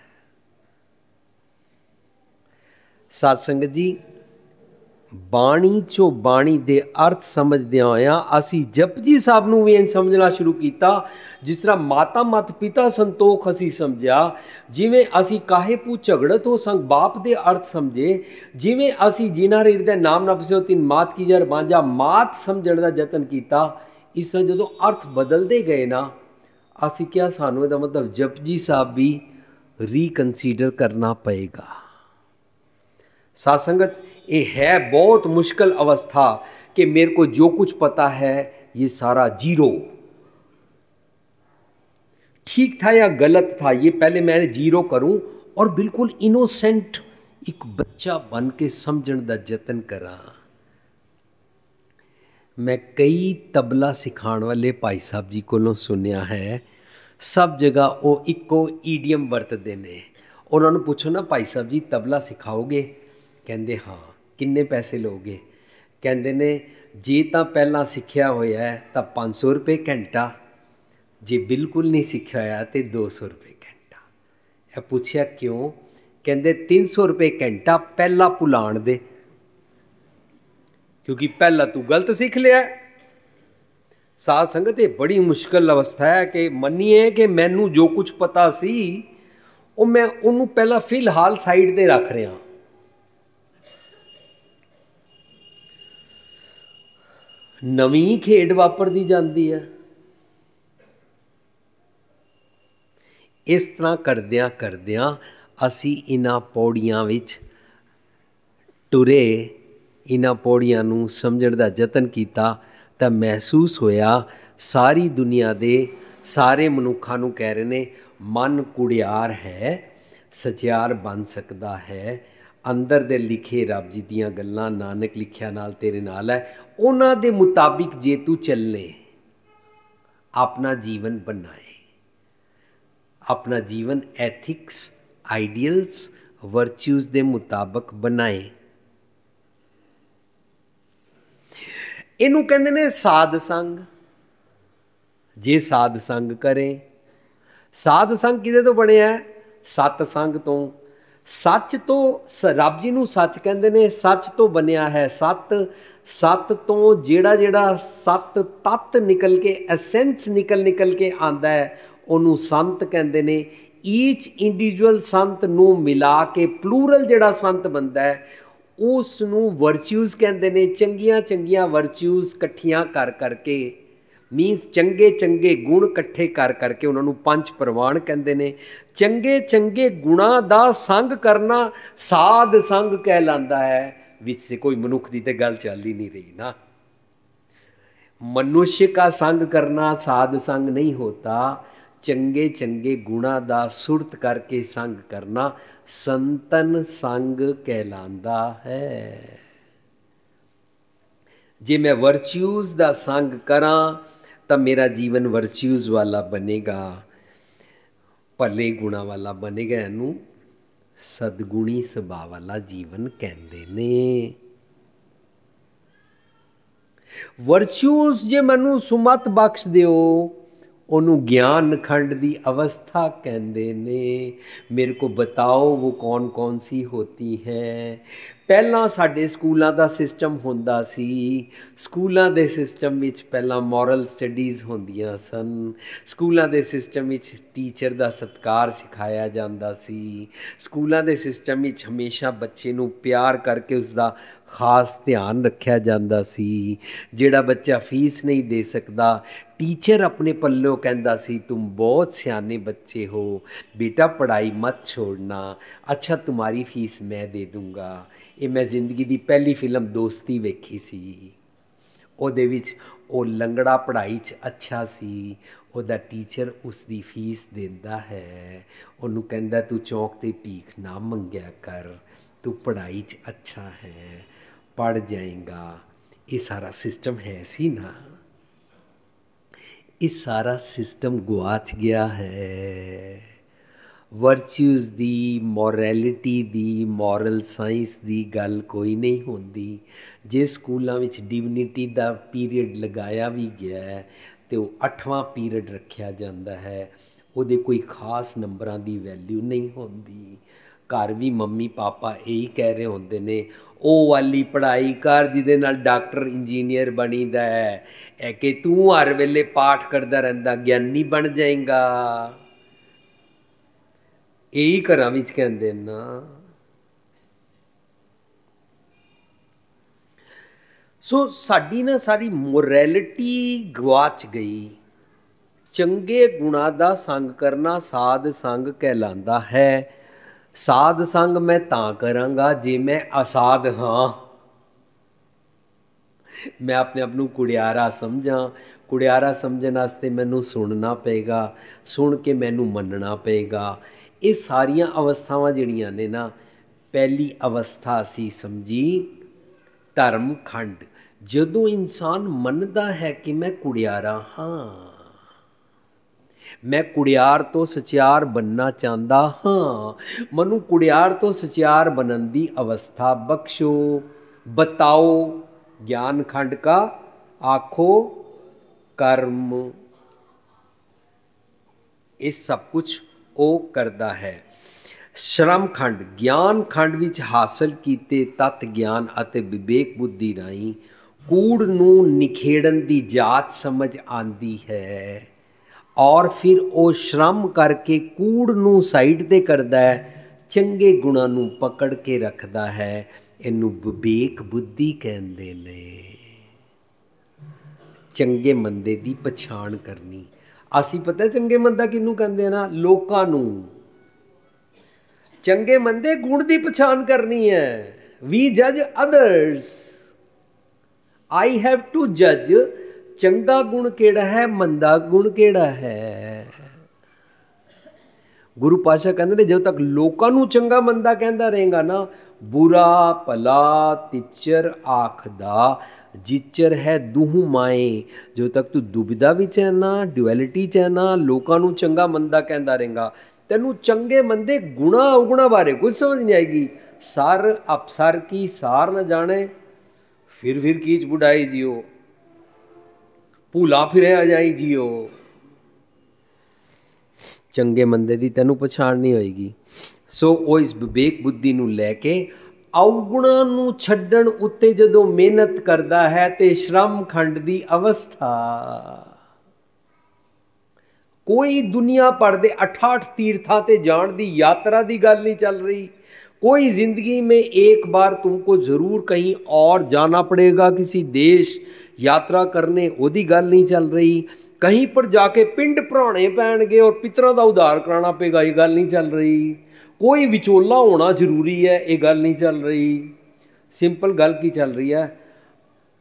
ਸਾਧ ਸੰਗਤ ਜੀ ਬਾਣੀ ਚੋਂ ਬਾਣੀ ਦੇ ਅਰਥ ਸਮਝਦਿਆਂ ਹੋਇਆਂ ਅਸੀਂ ਜਪਜੀ ਸਾਹਿਬ ਨੂੰ ਵੀ ਇਹ ਸਮਝਣਾ ਸ਼ੁਰੂ ਕੀਤਾ, ਜਿਸ ਤਰ੍ਹਾਂ ਮਾਤਾ ਮਤ ਪਿਤਾ ਸੰਤੋਖ ਅਸੀਂ ਸਮਝਿਆ, ਜਿਵੇਂ ਅਸੀਂ ਕਾਹੇ ਪੂ ਝਗੜਤ ਹੋ ਸੰਗ ਬਾਪ ਦੇ ਅਰਥ ਸਮਝੇ, ਜਿਵੇਂ ਅਸੀਂ ਜਿਨਾ ਹਿਰਦੇ ਨਾਮ ਨਾ ਪਸਿਓ ਤਿਨ ਮਾਤ ਕੀ ਜਰ ਬਾਂਝਾ, ਮਾਤ ਸਮਝਣ ਦਾ ਯਤਨ ਕੀਤਾ, ਇਸ ਤਰ੍ਹਾਂ ਜਦੋਂ ਅਰਥ ਬਦਲਦੇ ਗਏ ਨਾ, ਅਸੀਂ ਕਿਹਾ ਸਾਨੂੰ ਇਹਦਾ ਮਤਲਬ ਜਪਜੀ ਸਾਹਿਬ ਵੀ ਰੀਕਨਸੀਡਰ ਕਰਨਾ ਪਏਗਾ। ਸਾਧ ਸੰਗਤ ये है बहुत मुश्किल अवस्था कि मेरे को जो कुछ पता है, ये सारा ज़ीरो। ठीक था या गलत था, ये पहले मैं ज़ीरो करूँ और बिल्कुल इनोसेंट एक बच्चा बन के समझण का जतन करा। मैं कई तबला सिखाने वाले भाई साहब जी को सुनिया है, सब जगह वो इको ईडियम वरतते ने। उन्होंने पूछो ना, भाई साहब जी तबला सिखाओगे? कहते हाँ। ਕਿੰਨੇ ਪੈਸੇ ਲਓਗੇ? ਕਹਿੰਦੇ ਨੇ, ਜੇ ਤਾਂ ਪਹਿਲਾਂ ਸਿੱਖਿਆ ਹੋਇਆ ਹੈ, ਤਾਂ 500 ਰੁਪਏ ਘੰਟਾ। ਜੇ ਬਿਲਕੁਲ ਨਹੀਂ ਸਿੱਖਿਆ ਹੋਇਆ, ਤੇ 200 ਰੁਪਏ ਘੰਟਾ। ਇਹ ਪੁੱਛਿਆ ਕਿਉਂ? ਕਹਿੰਦੇ 300 ਰੁਪਏ ਘੰਟਾ ਪਹਿਲਾਂ ਭੁਲਾਣ ਦੇ। ਕਿਉਂਕਿ ਪਹਿਲਾਂ ਤੂੰ ਗਲਤ ਸਿੱਖ ਲਿਆ ਸਾਧ ਸੰਗਤ, ਇਹ ਬੜੀ ਮੁਸ਼ਕਲ ਅਵਸਥਾ ਹੈ ਕਿ ਮੰਨੀਏ ਕਿ ਮੈਨੂੰ ਜੋ ਕੁਝ ਪਤਾ ਸੀ, ਉਹ ਮੈਂ ਉਹਨੂੰ ਪਹਿਲਾਂ ਫਿਲਹਾਲ ਸਾਈਡ ਤੇ ਰੱਖ ਰਿਹਾ ਨਵੀਂ ਖੇਡ ਵਾਪਰਦੀ ਜਾਂਦੀ ਹੈ। ਇਸ ਤਰ੍ਹਾਂ ਕਰਦਿਆਂ ਕਰਦਿਆਂ ਅਸੀਂ ਇਹਨਾਂ ਪੌੜੀਆਂ ਵਿੱਚ ਟੁਰੇ, ਇਹਨਾਂ ਪੌੜੀਆਂ ਨੂੰ ਸਮਝਣ ਦਾ ਯਤਨ ਕੀਤਾ ਤਾਂ ਮਹਿਸੂਸ ਹੋਇਆ ਸਾਰੀ ਦੁਨੀਆ ਦੇ ਸਾਰੇ ਮਨੁੱਖਾਂ ਨੂੰ ਕਹਿ ਰਹੇ ਨੇ, ਮਨ ਕੁੜਿਆਰ ਹੈ, ਸਚਿਆਰ ਬਣ ਸਕਦਾ ਹੈ। ਅੰਦਰ ਦੇ ਲਿਖੇ ਰੱਬ ਜੀ ਦੀਆਂ ਗੱਲਾਂ ਨਾਨਕ ਲਿਖਿਆ ਨਾਲ ਤੇਰੇ ਨਾਲ ਹੈ, ਉਹਨਾਂ ਦੇ ਮੁਤਾਬਿਕ ਜੇ ਤੂੰ ਚੱਲੇ, ਆਪਣਾ ਜੀਵਨ ਬਣਾਏ। ਆਪਣਾ ਜੀਵਨ ਐਥਿਕਸ ਆਈਡੀਅਲਸ ਵਰਚੂਸ ਦੇ ਮੁਤਾਬਕ ਬਣਾਏ। ਇਹਨੂੰ ਕਹਿੰਦੇ ਨੇ ਸਾਧ ਸੰਗ। ਜੇ ਸਾਧ ਸੰਗ ਕਰੇ, ਸਾਧ ਸੰਗ ਕਿਹਦੇ ਤੋਂ ਬਣਿਆ ਸਤ ਸੰਗ ਤੋਂ ਸੱਚ ਤੋਂ ਰੱਬ ਜੀ ਨੂੰ ਸੱਚ ਕਹਿੰਦੇ ਨੇ, ਸੱਚ ਤੋਂ ਬਣਿਆ ਹੈ ਸੱਤ। ਸੱਤ ਤੋਂ ਜਿਹੜਾ ਜਿਹੜਾ ਸੱਤ ਤਤ ਨਿਕਲ ਕੇ ਐਸੈਂਸ ਨਿਕਲ ਨਿਕਲ ਕੇ ਆਂਦਾ ਹੈ, ਉਹਨੂੰ ਸੰਤ ਕਹਿੰਦੇ ਨੇ। ਈਚ ਇੰਡੀਵਿਜੂਅਲ ਸੰਤ ਨੂੰ ਮਿਲਾ ਕੇ ਪਲੂਰਲ ਜਿਹੜਾ ਸੰਤ ਬੰਦਾ ਹੈ ਉਸ ਨੂੰ ਵਰਚੂਸ ਕਹਿੰਦੇ ਨੇ ਚੰਗੀਆਂ ਚੰਗੀਆਂ ਵਰਚੂਜ਼ ਇਕੱਠੀਆਂ ਕਰ ਕਰਕੇ। ਮੀਨਸ ਚੰਗੇ ਚੰਗੇ ਗੁਣ ਇਕੱਠੇ ਕਰ ਕਰਕੇ ਉਹਨਾਂ ਨੂੰ ਪੰਜ ਪ੍ਰਵਾਨ ਕਹਿੰਦੇ ਨੇ। ਚੰਗੇ ਚੰਗੇ ਗੁਣਾ ਦਾ ਸੰਗ ਕਰਨਾ ਸਾਧ ਸੰਗ ਕਹਿ ਕਹਿਲਾਂਦਾ ਹੈ, ਵਿੱਚ ਕੋਈ ਮਨੁੱਖ ਦੀ ਤੇ ਗੱਲ ਚੱਲ ਹੀ ਨਹੀਂ ਰਹੀ ਨਾ। ਮਨੁੱਖ ਕਾ ਸੰਗ ਕਰਨਾ ਸਾਧ ਸੰਗ ਨਹੀਂ ਹੋਤਾ, ਚੰਗੇ ਚੰਗੇ ਗੁਣਾ ਦਾ ਸੁਰਤ ਕਰਕੇ ਸੰਗ ਕਰਨਾ ਸੰਤਨ ਸੰਗ ਕਹਿ ਕਹਿਲਾਂਦਾ ਹੈ। ਜੇ ਮੈਂ ਵਰਚੂਜ਼ ਦਾ ਸੰਗ ਕਰਾਂ ਤਾਂ ਮੇਰਾ ਜੀਵਨ ਵਰਚੂਜ਼ ਵਾਲਾ ਬਣੇਗਾ, ਭਲੇ ਗੁਣਾ ਵਾਲਾ ਬਣੇਗਾ ਇਹਨੂੰ ਸਦਗੁਣੀ ਸੁਭਾਅ ਵਾਲਾ ਜੀਵਨ ਕਹਿੰਦੇ ਨੇ। ਵਰਚੂਸ ਜੇ ਮੈਨੂੰ ਸੁਮਤ ਬਖਸ਼ ਦਿਓ ਉਹਨੂੰ ਗਿਆਨ ਖੰਡ ਦੀ ਅਵਸਥਾ ਕਹਿੰਦੇ ਨੇ। ਮੇਰੇ ਕੋ ਬਤਾਓ ਉਹ ਕੌਣ ਕੌਣ ਸੀ ਹੋਤੀ ਹੈ। ਪਹਿਲਾਂ ਸਾਡੇ ਸਕੂਲਾਂ ਦਾ ਸਿਸਟਮ ਹੁੰਦਾ ਸੀ। ਸਕੂਲਾਂ ਦੇ ਸਿਸਟਮ ਵਿੱਚ ਪਹਿਲਾਂ ਮੋਰਲ ਸਟੱਡੀਜ਼ ਹੁੰਦੀਆਂ ਸਨ। ਸਕੂਲਾਂ ਦੇ ਸਿਸਟਮ ਵਿੱਚ ਟੀਚਰ ਦਾ ਸਤਕਾਰ ਸਿਖਾਇਆ ਜਾਂਦਾ ਸੀ। ਸਕੂਲਾਂ ਦੇ ਸਿਸਟਮ ਵਿੱਚ ਹਮੇਸ਼ਾ ਬੱਚੇ ਨੂੰ ਪਿਆਰ ਕਰਕੇ ਉਸ ਦਾ ਖਾਸ ਧਿਆਨ ਰੱਖਿਆ ਜਾਂਦਾ ਸੀ। ਜਿਹੜਾ ਬੱਚਾ ਫੀਸ ਨਹੀਂ ਦੇ ਸਕਦਾ, ਟੀਚਰ ਆਪਣੇ ਪੱਲੋਂ ਕਹਿੰਦਾ ਸੀ ਤੁਮ ਬਹੁਤ ਸਿਆਣੇ ਬੱਚੇ ਹੋ, ਬੇਟਾ ਪੜ੍ਹਾਈ ਮਤ ਛੋੜਨਾ। ਅੱਛਾ, ਤੁਹਾਡੀ ਫੀਸ ਮੈਂ ਦੇ ਦੂੰਗਾ। ਇਹ ਮੈਂ ਜ਼ਿੰਦਗੀ ਦੀ ਪਹਿਲੀ ਫਿਲਮ ਦੋਸਤੀ ਵੇਖੀ ਸੀ। ਉਹਦੇ ਵਿੱਚ ਉਹ ਲੰਗੜਾ ਪੜ੍ਹਾਈ 'ਚ ਅੱਛਾ ਸੀ। ਉਹਦਾ ਟੀਚਰ ਉਸ ਦੀ ਫੀਸ ਦਿੰਦਾ ਹੈ। ਉਹਨੂੰ ਕਹਿੰਦਾ, ਤੂੰ ਚੌਂਕ ਤੇ ਭੀਖ ਨਾ ਮੰਗਿਆ ਕਰ। ਤੂੰ ਪੜ੍ਹਾਈ 'ਚ ਅੱਛਾ ਹੈ। ਪੜ ਜਾਏਗਾ। ਇਹ ਸਾਰਾ ਸਿਸਟਮ ਹੈ ਸੀ ਨਾ? ਇਹ ਸਾਰਾ ਸਿਸਟਮ ਗਵਾਚ ਗਿਆ ਹੈ। ਵਰਚੂਸ ਦੀ ਮੋਰੈਲਿਟੀ ਦੀ ਮੋਰਲ ਸਾਇੰਸ ਦੀ ਗੱਲ ਕੋਈ ਨਹੀਂ ਹੁੰਦੀ। ਜੇ ਸਕੂਲਾਂ ਵਿੱਚ ਡਿਵਿਨਿਟੀ ਦਾ ਪੀਰੀਅਡ ਲਗਾਇਆ ਵੀ ਗਿਆ ਹੈ, ਤੇ ਉਹ 8ਵਾਂ ਪੀਰੀਅਡ ਰੱਖਿਆ ਜਾਂਦਾ ਹੈ, ਉਹਦੇ ਕੋਈ ਖਾਸ ਨੰਬਰਾਂ ਦੀ ਵੈਲਿਊ ਨਹੀਂ ਹੁੰਦੀ। ਘਰ ਵੀ ਮੰਮੀ ਪਾਪਾ ਇਹੀ ਕਹਿ ਰਹੇ ਹੁੰਦੇ ਨੇ, ਉਹ ਵਾਲੀ ਪੜ੍ਹਾਈ ਕਰ ਜਿਹਦੇ ਨਾਲ ਡਾਕਟਰ, ਇੰਜੀਨੀਅਰ ਬਣੀਦਾ ਹੈ। ਇਹ ਕਿ ਤੂੰ ਹਰ ਵੇਲੇ ਪਾਠ ਕਰਦਾ ਰਹਿੰਦਾ, ਗਿਆਨੀ ਬਣ ਜਾਏਗਾ। ਇਹੀ ਘਰਾਂ ਵਿੱਚ ਕਹਿੰਦੇ ਨਾ ਸੋ ਸਾਡੀ ਨਾ ਸਾਰੀ ਮੋਰੈਲਿਟੀ ਗਵਾਚ ਗਈ। ਚੰਗੇ ਗੁਣਾ ਦਾ ਸੰਗ ਕਰਨਾ ਸਾਧ ਸੰਗ ਕਹਿਲਾਂਦਾ ਹੈ। ਸਾਧ ਸੰਗ ਮੈਂ ਤਾਂ ਕਰਾਂਗਾ ਜੇ ਮੈਂ ਅਸਾਧ ਹਾਂ। ਮੈਂ ਆਪਣੇ ਆਪ ਨੂੰ ਕੁੜਿਆਰਾ ਸਮਝਾਂ। ਕੁੜਿਆਰਾ ਸਮਝਣ ਵਾਸਤੇ ਮੈਨੂੰ ਸੁਣਨਾ ਪਏਗਾ, ਸੁਣ ਕੇ ਮੈਨੂੰ ਮੰਨਣਾ ਪਏਗਾ। ਇਹ ਸਾਰੀਆਂ ਅਵਸਥਾਵਾਂ ਜਿਹੜੀਆਂ ਨੇ ਨਾ, ਪਹਿਲੀ ਅਵਸਥਾ ਸੀ ਸਮਝੀ, ਧਰਮ ਖੰਡ। ਜਦੋਂ ਇਨਸਾਨ ਮੰਨਦਾ ਹੈ ਕਿ ਮੈਂ ਕੁੜਿਆਰਾ ਹਾਂ। ਮੈਂ ਕੁੜਿਆਰ ਤੋਂ ਸਚਿਆਰ ਬੰਨਣਾ ਚਾਹੁੰਦਾ ਹਾਂ। ਮੈਨੂੰ ਕੁੜਿਆਰ ਤੋਂ ਸਚਿਆਰ ਬਣਨ ਦੀ ਅਵਸਥਾ ਬਖਸ਼ੋ। ਬਤਾਓ, ਗਿਆਨ ਖੰਡ ਕਾ, ਆਖੋ, ਕਰਮ। ਇਹ ਸਭ ਕੁਝ ਉਹ ਕਰਦਾ ਹੈ। ਸ਼ਰਮ ਖੰਡ, ਗਿਆਨ ਖੰਡ ਵਿੱਚ ਹਾਸਲ ਕੀਤੇ ਤਤ ਗਿਆਨ ਅਤੇ ਵਿਵੇਕ ਬੁੱਧੀ ਰਾਹੀਂ ਕੂੜ ਨੂੰ ਨਿਖੇੜਨ ਦੀ ਜਾਚ ਸਮਝ ਆਂਦੀ ਹੈ। ਔਰ ਫਿਰ ਉਹ ਸ਼ਰਮ ਕਰਕੇ ਕੂੜ ਨੂੰ ਸਾਈਡ ਤੇ ਕਰਦਾ ਹੈ, ਚੰਗੇ ਗੁਣਾਂ ਨੂੰ ਪਕੜ ਕੇ ਰੱਖਦਾ ਹੈ, ਇਹਨੂੰ ਵਿਵੇਕ ਬੁੱਧੀ ਕਹਿੰਦੇ ਨੇ। ਚੰਗੇ ਮੰਦੇ ਦੀ ਪਛਾਣ ਕਰਨੀ। ਅਸੀਂ ਪਤਾ ਚੰਗੇ ਮੰਦਾ ਕਿਹਨੂੰ ਕਹਿੰਦੇ ਆ ਨਾ? ਲੋਕਾਂ ਨੂੰ। ਚੰਗੇ ਮੰਦੇ ਗੁਣ ਦੀ ਪਛਾਣ ਕਰਨੀ ਹੈ। ਵੀ ਜਜ ਅਦਰਸ ਆਈ ਹੈਵ ਟੂ ਜਜ ਚੰਗਾ ਗੁਣ ਕਿਹੜਾ ਹੈ, ਮੰਦਾ ਗੁਣ ਕਿਹੜਾ ਹੈ? ਗੁਰੂ ਪਾਸ਼ਾ ਕਹਿੰਦੇ ਨੇ, ਜਦੋਂ ਤੱਕ ਲੋਕਾਂ ਨੂੰ ਚੰਗਾ ਮੰਦਾ ਕਹਿੰਦਾ ਰਹੇਗਾ ਨਾ, ਬੁਰਾ ਭਲਾ ਤਿਚਰ ਆਖਦਾ, ਜਿਚਰ ਹੈ ਦੂਹ ਮਾਏ। ਜੋ ਤੱਕ ਤੂੰ ਦੁਬਿਧਾ ਵਿੱਚ ਹੈ ਨਾ ਡੁਅਲਿਟੀ ਚ ਹੈ ਨਾ, ਲੋਕਾਂ ਨੂੰ ਚੰਗਾ ਮੰਦਾ ਕਹਿੰਦਾ ਰਹੇਗਾ। ਤੈਨੂੰ ਚੰਗੇ ਮੰਦੇ ਗੁਣਾ ਉਗਣਾ ਬਾਰੇ ਕੁਝ ਸਮਝ ਨਹੀਂ ਆਏਗੀ। ਸਰ ਅਪਸਰ ਕੀ ਸਾਰ ਨਾ ਜਾਣੇ, ਫਿਰ ਫਿਰ ਕੀਚ ਬੁਢਾਈ ਜਿਓ। ਭੂਲਾ ਫਿਰਿਆ ਜਾਈ ਜਿਓ ਚੰਗੇ ਮੰਦੇ ਦੀ ਤੈਨੂੰ ਪਛਾਣ ਨਹੀਂ ਹੋਏਗੀ ਸੋ ਉਹ ਇਸ ਵਿਵੇਕ ਬੁੱਧੀ ਨੂੰ ਲੈ ਕੇ ਔਗੁਣਾਂ ਨੂੰ ਛੱਡਣ ਉੱਤੇ ਜਦੋਂ ਮਿਹਨਤ ਕਰਦਾ ਹੈ ਤੇ ਸ਼ਰਮ ਖੰਡ ਦੀ ਅਵਸਥਾ ਕੋਈ ਦੁਨੀਆ ਪਰ ਦੇ 68 ਤੀਰਥਾਂ ਤੇ ਜਾਣ ਦੀ ਯਾਤਰਾ ਦੀ ਗੱਲ ਨਹੀਂ ਚੱਲ ਰਹੀ कोई जिंदगी में एक बार तुमको ज़रूर कहीं और जाना पड़ेगा किसी देश ਯਾਤਰਾ ਕਰਨੇ ਉਹਦੀ ਗੱਲ ਨਹੀਂ ਚੱਲ ਰਹੀ। ਕਹੀਂ ਪਰ ਜਾ ਕੇ ਪਿੰਡ ਭਰਾਉਣੇ ਪੈਣਗੇ ਔਰ ਪਿਤਰਾਂ ਦਾ ਉਧਾਰ ਕਰਾਣਾ ਪਏਗਾ, ਇਹ ਗੱਲ ਨਹੀਂ ਚੱਲ ਰਹੀ। ਕੋਈ ਵਿਚੋਲਾ ਹੋਣਾ ਜ਼ਰੂਰੀ ਹੈ, ਇਹ ਗੱਲ ਨਹੀਂ ਚੱਲ ਰਹੀ। ਸਿੰਪਲ ਗੱਲ ਕੀ ਚੱਲ ਰਹੀ ਹੈ?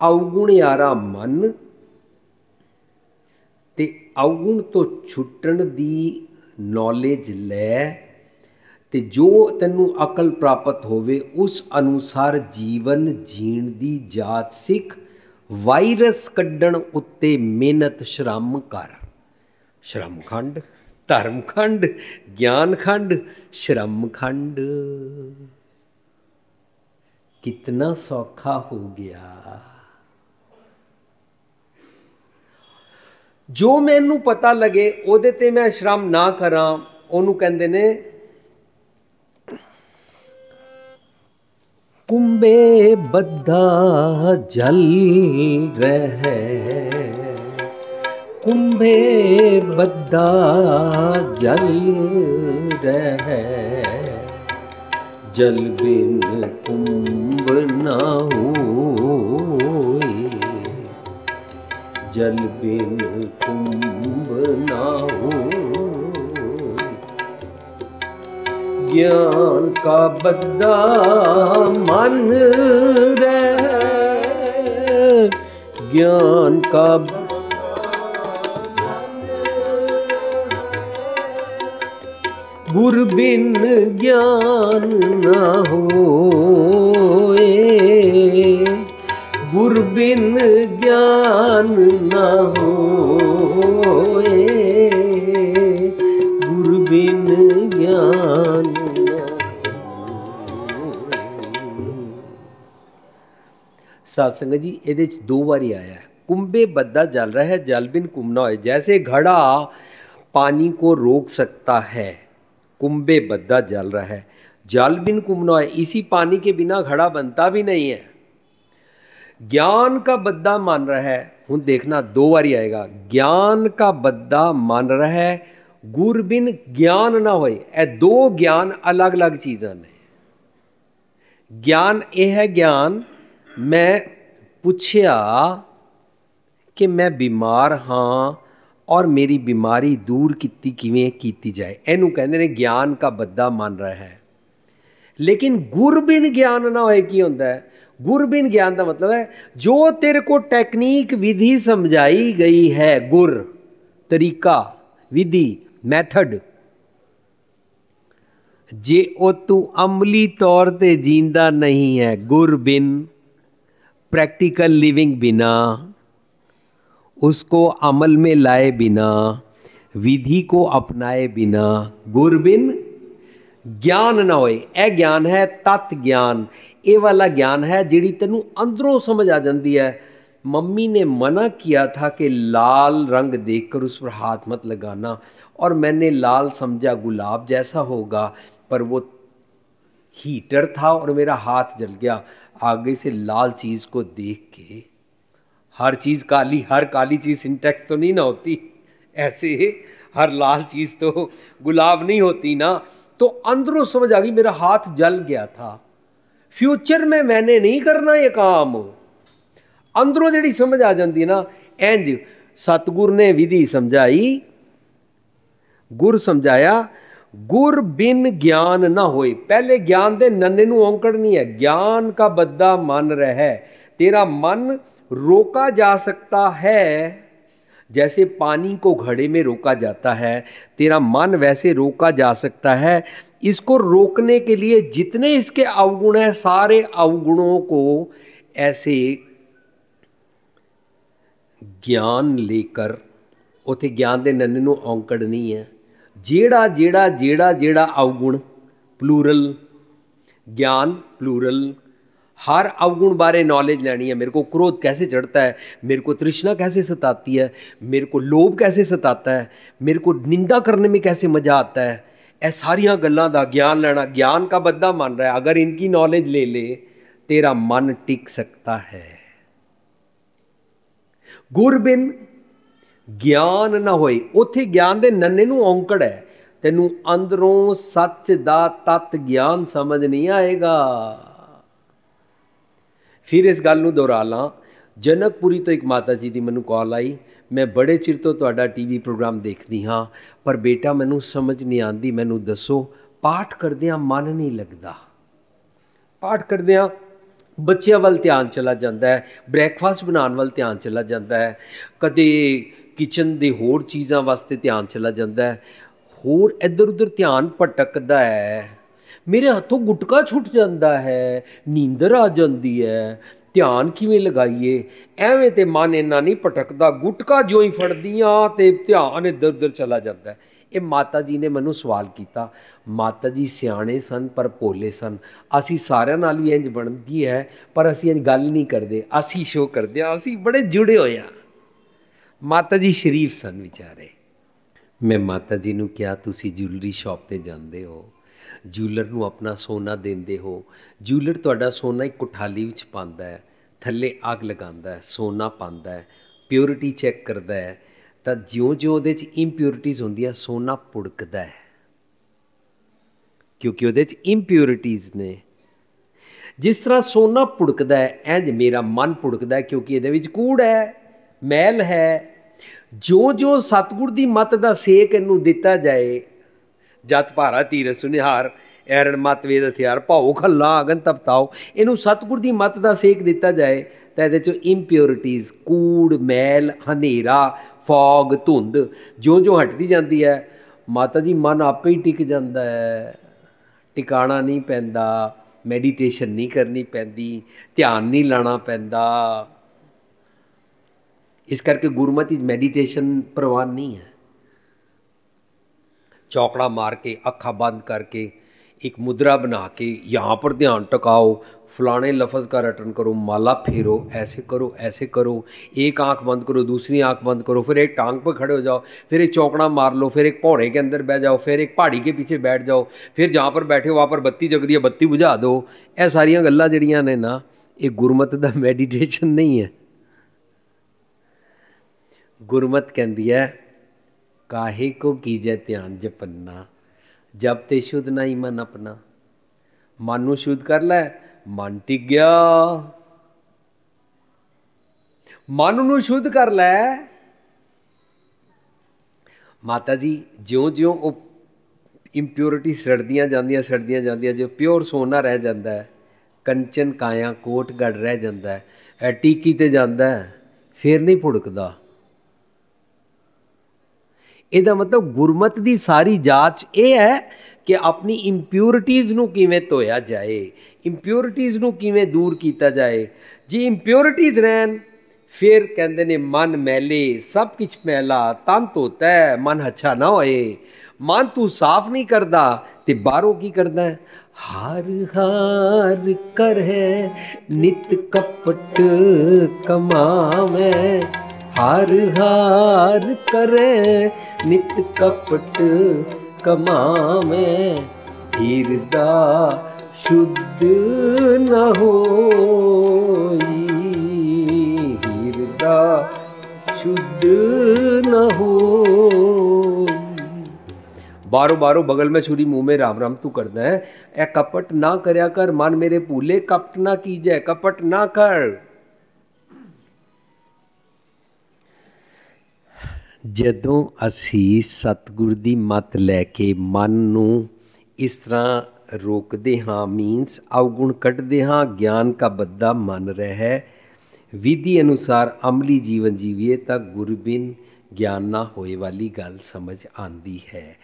ਔਗੁਣ ਯਾਰਾ ਮਨ ਤੇ ਔਗੁਣ ਤੋਂ ਛੁੱਟਣ ਦੀ ਨੌਲੇਜ ਲੈ ਤੇ ਜੋ ਤੈਨੂੰ ਅਕਲ ਪ੍ਰਾਪਤ ਹੋਵੇ, ਉਸ ਅਨੁਸਾਰ ਜੀਵਨ ਜੀਣ ਦੀ ਜਾਤ ਸਿੱਖ ਵਾਇਰਸ ਕੱਢਣ ਉੱਤੇ ਮਿਹਨਤ ਸ਼ਰਮ ਕਰ। ਸ਼ਰਮਖੰਡ ਧਰਮਖੰਡ ਗਿਆਨਖੰਡ ਸ਼ਰਮਖੰਡ ਕਿਤਨਾ ਸੌਖਾ ਹੋ ਗਿਆ। ਜੋ ਮੈਨੂੰ ਪਤਾ ਲਗੇ, ਉਹਦੇ ਤੇ ਮੈਂ ਸ਼ਰਮ ਨਾ ਕਰਾਂ, ਉਹਨੂੰ ਕਹਿੰਦੇ ਨੇ ਕੁੰਬੇ ਬੱਧਾ ਜਲ ਰਹਿ। ਕੁੰਭੇ ਬੱਧਾ ਜਲ ਰਹਿ। ਜਲ ਬਿਨ ਕੁੰਭ ਨਾ ਹੋਏ। ਜਲ ਬਿਨ ਕੁੰਭ ਨਾ ਹੋਏ। ਗਿਆਨ ਕਾ ਬੱਦਾ ਮਨ ਰਹਿ। ਗਿਆਨ ਕਾ ਗੁਰ ਬਿਨ ਗਿਆਨ ਨਾ ਹੋਏ। ਗੁਰ ਬਿਨ ਗਿਆਨ ਨਾ ਹੋਏ। ਗੁਰ ਬਿਨ ਗਿਆਨ ਸਾਧ ਸੰਗਤ ਜੀ ਇਹਦੇ ਚ ਦੋ ਵਾਰੀ ਆਇਆ ਹੈ कुंभे बद्दा जल रहा है जल बिन कुंभ होए जैसे घड़ा पानी को रोक सकता है कुंभे बद्दा जल रहा है जल बिन कुंभ होए इसी पानी के बिना घड़ा बनता भी नहीं है ज्ञान का बद्दा मान रहा है हूँ देखना दो बारी आएगा ज्ञान का बद्दा मान रहा है गुर बिन ज्ञान ना होए ए दो ज्ञान अलग अलग चीज़ां ने ज्ञान यह है ज्ञान ਮੈਂ ਪੁੱਛਿਆ ਕਿ ਮੈਂ ਬਿਮਾਰ ਹਾਂ ਔਰ ਮੇਰੀ ਬਿਮਾਰੀ ਦੂਰ ਕੀਤੀ ਕਿਵੇਂ ਕੀਤੀ ਜਾਏ? ਇਹਨੂੰ ਕਹਿੰਦੇ ਨੇ ਗਿਆਨ ਦਾ ਬੱਦਾ ਮੰਨ ਰਿਹਾ ਹੈ। ਲੇਕਿਨ ਗੁਰਬਿਨ ਗਿਆਨ ਨਾ ਹੋਏ ਕੀ ਹੁੰਦਾ ਹੈ? ਗੁਰਬਿਨ ਗਿਆਨ ਦਾ ਮਤਲਬ ਹੈ, ਜੋ ਤੇਰੇ ਕੋ ਟੈਕਨੀਕ ਵਿਧੀ ਸਮਝਾਈ ਗਈ ਹੈ, ਗੁਰ, ਤਰੀਕਾ, ਵਿਧੀ ਮੈਥਡ ਜੇ ਉਹ ਤੂੰ ਅਮਲੀ ਤੌਰ ਤੇ ਜੀਂਦਾ ਨਹੀਂ ਹੈ, ਗੁਰਬਿਨ प्रैक्टिकल लिविंग बिना उसको अमल में लाए बिना विधि को अपनाए बिना गुरबिन ਗਿਆਨ ਨਾ ਹੋਏ ਇਹ ਗਿਆਨ ਹੈ ਤਤ ਗਿਆਨ ਇਹ ਵਾਲਾ ਗਿਆਨ ਹੈ ਜਿਹੜੀ ਤੈਨੂੰ ਅੰਦਰੋਂ ਸਮਝ ਆ ਜਾਂਦੀ ਹੈ मम्मी ने मना किया था कि लाल रंग देखकर उस पर हाथ मत लगाना और मैंने लाल समझा गुलाब जैसा होगा पर वो हीटर था और मेरा हाथ जल गया आगे से लाल चीज़ को देख के, हर चीज़ काली, हर काली चीज़ सिंटेक्स तो नहीं ना होती। ऐसे हर लाल चीज़ तो गुलाब नहीं होती ना। तो अंदरों समझ आ गई, मेरा हाथ जल गया था। फ्यूचर में मैंने नहीं करना ये काम। अंदरों जड़ी समझ आ जाती ना। एंज सतगुर ने विधि समझाई, गुर समझाया ਗੁਰ ਬਿਨ ਗਿਆਨ ਨਾ ਹੋਏ ਪਹਿਲੇ ਗਿਆਨ ਦੇ ਨੰਨੇ ਨੂੰ ਔਂਕੜ ਨਹੀਂ ਹੈ ਗਿਆਨ का ਬੱਦਾ ਮਨ ਰਹਿ तेरा मन रोका जा सकता है जैसे पानी को घड़े में रोका जाता है तेरा मन वैसे रोका जा सकता है इसको रोकने के लिए जितने इसके अवगुण हैं सारे अवगुणों को ऐसे ਗਿਆਨ ਲੇਕਰ ਉਥੇ ਗਿਆਨ ਦੇ ਨੰਨੇ ਨੂੰ ਔਂਕੜ ਨਹੀਂ ਹੈ ਜਿਹੜਾ ਜਿਹੜਾ ਜਿਹੜਾ ਜਿਹੜਾ ਅਵਗੁਣ ਪਲੂਰਲ ਗਿਆਨ ਪਲੂਰਲ हर अवगुण बारे नॉलेज लेनी है मेरे को क्रोध कैसे चढ़ता है मेरे को तृष्णा कैसे सताती है मेरे को लोभ कैसे सताता है मेरे को निंदा करने में कैसे मज़ा आता है ਇਹ ਸਾਰੀਆਂ ਗੱਲਾਂ ਦਾ ਗਿਆਨ ਲੈਣਾ ਗਿਆਨ का बद्दा मान रहा है अगर इनकी नॉलेज ले ले तेरा मन टिक सकता है ਗੁਰਬਿਨ ਗਿਆਨ ਨਾ ਹੋਏ। ਉੱਥੇ ਗਿਆਨ ਦੇ ਨੰਨੇ ਨੂੰ ਔਂਕੜ ਹੈ। ਤੈਨੂੰ ਅੰਦਰੋਂ ਸੱਚ ਦਾ ਤਤ ਗਿਆਨ ਸਮਝ ਨਹੀਂ ਆਏਗਾ। ਫਿਰ ਇਸ ਗੱਲ ਨੂੰ ਦੁਹਰਾ ਲਾਂ। ਜਨਕਪੁਰੀ ਤੋਂ ਇੱਕ ਮਾਤਾ ਜੀ ਦੀ ਮੈਨੂੰ ਕਾਲ ਆਈ। ਮੈਂ ਬੜੇ ਚਿਰ ਤੋਂ ਤੁਹਾਡਾ ਟੀਵੀ ਪ੍ਰੋਗਰਾਮ ਦੇਖਦੀ ਹਾਂ। ਪਰ ਬੇਟਾ, ਮੈਨੂੰ ਸਮਝ ਨਹੀਂ ਆਂਦੀ ਮੈਨੂੰ ਦੱਸੋ, ਪਾਠ ਕਰਦਿਆਂ ਮਨ ਨਹੀਂ ਲੱਗਦਾ। ਪਾਠ ਕਰਦਿਆਂ ਬੱਚਿਆਂ ਵੱਲ ਧਿਆਨ ਚਲਾ ਜਾਂਦਾ ਹੈ। ਬ੍ਰੇਕਫਾਸਟ ਬਣਾਉਣ ਵੱਲ ਧਿਆਨ ਚਲਾ ਜਾਂਦਾ ਹੈ। ਕਦੇ ਕਿਚਨ ਦੇ ਹੋਰ ਚੀਜ਼ਾਂ ਵਾਸਤੇ ਧਿਆਨ ਚਲਾ ਜਾਂਦਾ ਹੈ। ਹੋਰ ਇੱਧਰ ਉੱਧਰ ਧਿਆਨ ਭਟਕਦਾ ਹੈ। ਮੇਰੇ ਹੱਥੋਂ ਗੁਟਕਾ ਛੁੱਟ ਜਾਂਦਾ ਹੈ, ਨੀਂਦਰ ਆ ਜਾਂਦੀ ਹੈ। ਧਿਆਨ ਕਿਵੇਂ ਲਗਾਈਏ? ਐਵੇਂ ਤੇ ਮਨ ਇੰਨਾ ਨਹੀਂ ਭਟਕਦਾ। ਗੁਟਕਾ ਜੋ ਹੀ ਫੜਦੀਆਂ ਤੇ ਧਿਆਨ ਇੱਧਰ ਉੱਧਰ ਚਲਾ ਜਾਂਦਾ ਇਹ ਮਾਤਾ ਜੀ ਨੇ ਮੈਨੂੰ ਸਵਾਲ ਕੀਤਾ। ਮਾਤਾ ਜੀ ਸਿਆਣੇ ਸਨ ਪਰ ਭੋਲੇ ਸਨ। ਅਸੀਂ ਸਾਰਿਆਂ ਨਾਲ ਹੀ ਇੰਜ ਬਣਦੀ ਹੈ, ਪਰ ਅਸੀਂ ਇੰਜ ਗੱਲ ਨਹੀਂ ਕਰਦੇ। ਅਸੀਂ ਸ਼ੋ ਕਰਦੇ ਆ ਅਸੀਂ ਬੜੇ ਜੁੜੇ ਹੋਏ ਆ ਮਾਤਾ ਜੀ ਸ਼ਰੀਫ ਸਨ ਵਿਚਾਰੇ। ਮੈਂ ਮਾਤਾ ਜੀ ਨੂੰ ਕਿਹਾ, ਤੁਸੀਂ ਜੁਐਲਰੀ ਸ਼ਾਪ ਤੇ ਜਾਂਦੇ ਹੋ ਜੂਲਰ ਨੂੰ ਆਪਣਾ ਸੋਨਾ ਦਿੰਦੇ ਹੋ। ਜੂਲਰ ਤੁਹਾਡਾ ਸੋਨਾ ਇੱਕ ਕੁਠਾਲੀ ਵਿੱਚ ਪਾਉਂਦਾ ਹੈ, ਥੱਲੇ ਅੱਗ ਲਗਾਉਂਦਾ ਹੈ, ਸੋਨਾ ਪਾਉਂਦਾ ਹੈ ਪਿਓਰਿਟੀ ਚੈੱਕ ਕਰਦਾ ਹੈ। ਤਾਂ ਜਿਉਂ-ਜਿਉਂ ਉਹਦੇ 'ਚ ਇੰਪਿਉਰਿਟੀਜ਼ ਹੁੰਦੀਆਂ, ਸੋਨਾ ਪੁੜਕਦਾ ਹੈ। ਕਿਉਂਕਿ ਉਹਦੇ 'ਚ ਇੰਪਿਉਰਿਟੀਜ਼ ਨੇ। ਜਿਸ ਤਰ੍ਹਾਂ ਸੋਨਾ ਪੁੜਕਦਾ ਹੈ ਇੰਜ ਮੇਰਾ ਮਨ ਪੁੜਕਦਾ ਹੈ, ਕਿਉਂਕਿ ਇਹਦੇ ਵਿੱਚ ਕੂੜ ਹੈ, ਮੈਲ ਹੈ ਜੋ-ਜੋ ਸਤਗੁਰ ਦੀ ਮਤ ਦਾ ਸੇਕ ਇਹਨੂੰ ਦਿੱਤਾ ਜਾਏ, ਜਤ ਭਾਰਾ ਤੀਰ ਸੁਨਿਹਾਰ, ਐਰਣ ਮਤ ਵੇਦ ਹਥਿਆਰ, ਭਾਉ ਖੱਲਾ ਅਗਨ ਤਪਤਾਓ ਇਹਨੂੰ ਸਤਗੁਰ ਦੀ ਮਤ ਦਾ ਸੇਕ ਦਿੱਤਾ ਜਾਏ, ਤਾਂ ਇਹਦੇ ਚੋਂ ਇੰਪਿਉਰਿਟੀਜ਼ ਕੂੜ, ਮੈਲ, ਹਨੇਰਾ, ਫੌਗ, ਧੁੰਦ ਜੋ-ਜੋ ਹਟਦੀ ਜਾਂਦੀ ਹੈ, ਮਾਤਾ ਜੀ ਮਨ ਆਪੇ ਹੀ ਟਿਕ ਜਾਂਦਾ ਹੈ। ਟਿਕਾਣਾ ਨਹੀਂ ਪੈਂਦਾ ਮੈਡੀਟੇਸ਼ਨ ਨਹੀਂ ਕਰਨੀ ਪੈਂਦੀ, ਧਿਆਨ ਨਹੀਂ ਲਾਣਾ ਪੈਂਦਾ। इस करके गुरमत इज़ मेडिटेशन प्रवान नहीं है। चौकड़ा मार के, अखा बंद करके, एक मुद्रा बना के, यहाँ पर ध्यान टकाओ, फलाने लफज का रटन करो, माला फेरो, ऐसे करो ऐसे करो, एक आँख बंद करो, दूसरी आँख बंद करो, फिर एक टांग पर खड़े हो जाओ, फिर एक चौकड़ा मार लो, फिर एक घोड़े के अंदर बह जाओ, फिर एक पहाड़ी के पीछे बैठ जाओ, फिर जहाँ पर बैठे हो, वहाँ पर बत्ती जग रही है, बत्ती बुझा दो ये सारिया गल् जड़िया ने ना, ये गुरमत का मेडिटेशन नहीं है। ਗੁਰਮਤ ਕਹਿੰਦੀ ਹੈ, ਕਾਹੇ ਕੋ ਕੀਜੈ ਧਿਆਨ ਜਪੰਨਾ ਜਬ ਤੇ ਸ਼ੁੱਧ ਨਹੀਂ ਮਨ ਆਪਣਾ। ਮਨ ਨੂੰ ਸ਼ੁੱਧ ਕਰ ਲੈ, ਮਨ ਟਿਕ ਗਿਆ ਮਨ ਨੂੰ ਸ਼ੁੱਧ ਕਰ ਲੈ। ਮਾਤਾ ਜੀ, ਜਿਉਂ-ਜਿਉਂ ਉਹ ਇੰਪਿਉਰਿਟੀ ਸੜਦੀਆਂ ਜਾਂਦੀਆਂ ਸੜਦੀਆਂ ਜਾਂਦੀਆਂ, ਜੋ ਪਿਓਰ ਸੋਨਾ ਰਹਿ ਜਾਂਦਾ ਕੰਚਨ, ਕਾਇਆ, ਕੋਟ, ਗੜ ਰਹਿ ਜਾਂਦਾ ਹੈ ਟੀਕੀ ਤੇ ਜਾਂਦਾ ਹੈ, ਫੇਰ ਨਹੀਂ ਭੁੜਕਦਾ। ਇਹਦਾ ਮਤਲਬ ਗੁਰਮਤ ਦੀ ਸਾਰੀ ਜਾਂਚ ਇਹ ਹੈ ਕਿ ਆਪਣੀ ਇੰਪਿਉਰਿਟੀਜ਼ ਨੂੰ ਕਿਵੇਂ ਧੋਇਆ ਜਾਏ ਇੰਪਿਉਰਿਟੀਜ਼ ਨੂੰ ਕਿਵੇਂ ਦੂਰ ਕੀਤਾ ਜਾਏ। ਜੇ ਇੰਪਿਉਰਿਟੀਜ਼ ਰਹਿਣ, ਫਿਰ ਕਹਿੰਦੇ ਨੇ ਮਨ ਮੈਲੇ, ਸਭ ਕੁਝ ਮੈਲਾ, ਤਨ ਧੋਤਾ ਹੈ, ਮਨ ਅੱਛਾ ਨਾ ਹੋਏ। ਮਨ ਤੂੰ ਸਾਫ਼ ਨਹੀਂ ਕਰਦਾ, ਤੇ ਬਾਹਰੋਂ ਕੀ ਕਰਦਾ ਹੈ? ਹਾਰ ਹਾਰ ਕਰ ਹੈ, ਨਿਤ ਕਪਟ ਕਮਾਵੇਂ। ਹਾਰ ਹਾਰ ਕਰੇ, ਨਿਤ ਕਪਟ ਕਮਾਵੇ। ਹਿਰਦਾ ਸ਼ੁੱਧ ਨ ਹੋਈ। ਹਿਰਦਾ ਸ਼ੁੱਧ ਨ ਹੋਈ। ਬਾਰੋ ਬਾਰੋ, ਬਗਲ ਮੈਂ ਛੁਰੀ, ਮੂੰਹ ਮੇ ਰਾਮ ਰਾਮ ਤੂੰ ਕਰਦਾ ਹੈ। ਇਹ ਕਪਟ ਨਾ ਕਰਿਆ ਕਰ, ਮਨ ਮੇਰੇ ਭੂਲੇ, ਕਪਟ ਨਾ ਕੀਜੈ, ਕਪਟ ਨਾ ਕਰ। ਜਦੋਂ ਅਸੀਂ ਸਤਿਗੁਰ ਦੀ ਮਤ ਲੈ ਕੇ ਮਨ ਨੂੰ ਇਸ ਤਰ੍ਹਾਂ ਰੋਕਦੇ ਹਾਂ ਮੀਨਸ ਅਵਗੁਣ ਕੱਢਦੇ ਹਾਂ, ਗਿਆਨ ਕਾ ਬੱਦਾ ਮਨ ਰਹਿ, ਵਿਧੀ ਅਨੁਸਾਰ ਅਮਲੀ ਜੀਵਨ ਜੀਵੀਏ ਤਾਂ ਗੁਰਬਿਨ ਗਿਆਨ ਨਾ ਹੋਏ ਵਾਲੀ ਗੱਲ ਸਮਝ ਆਂਦੀ ਹੈ।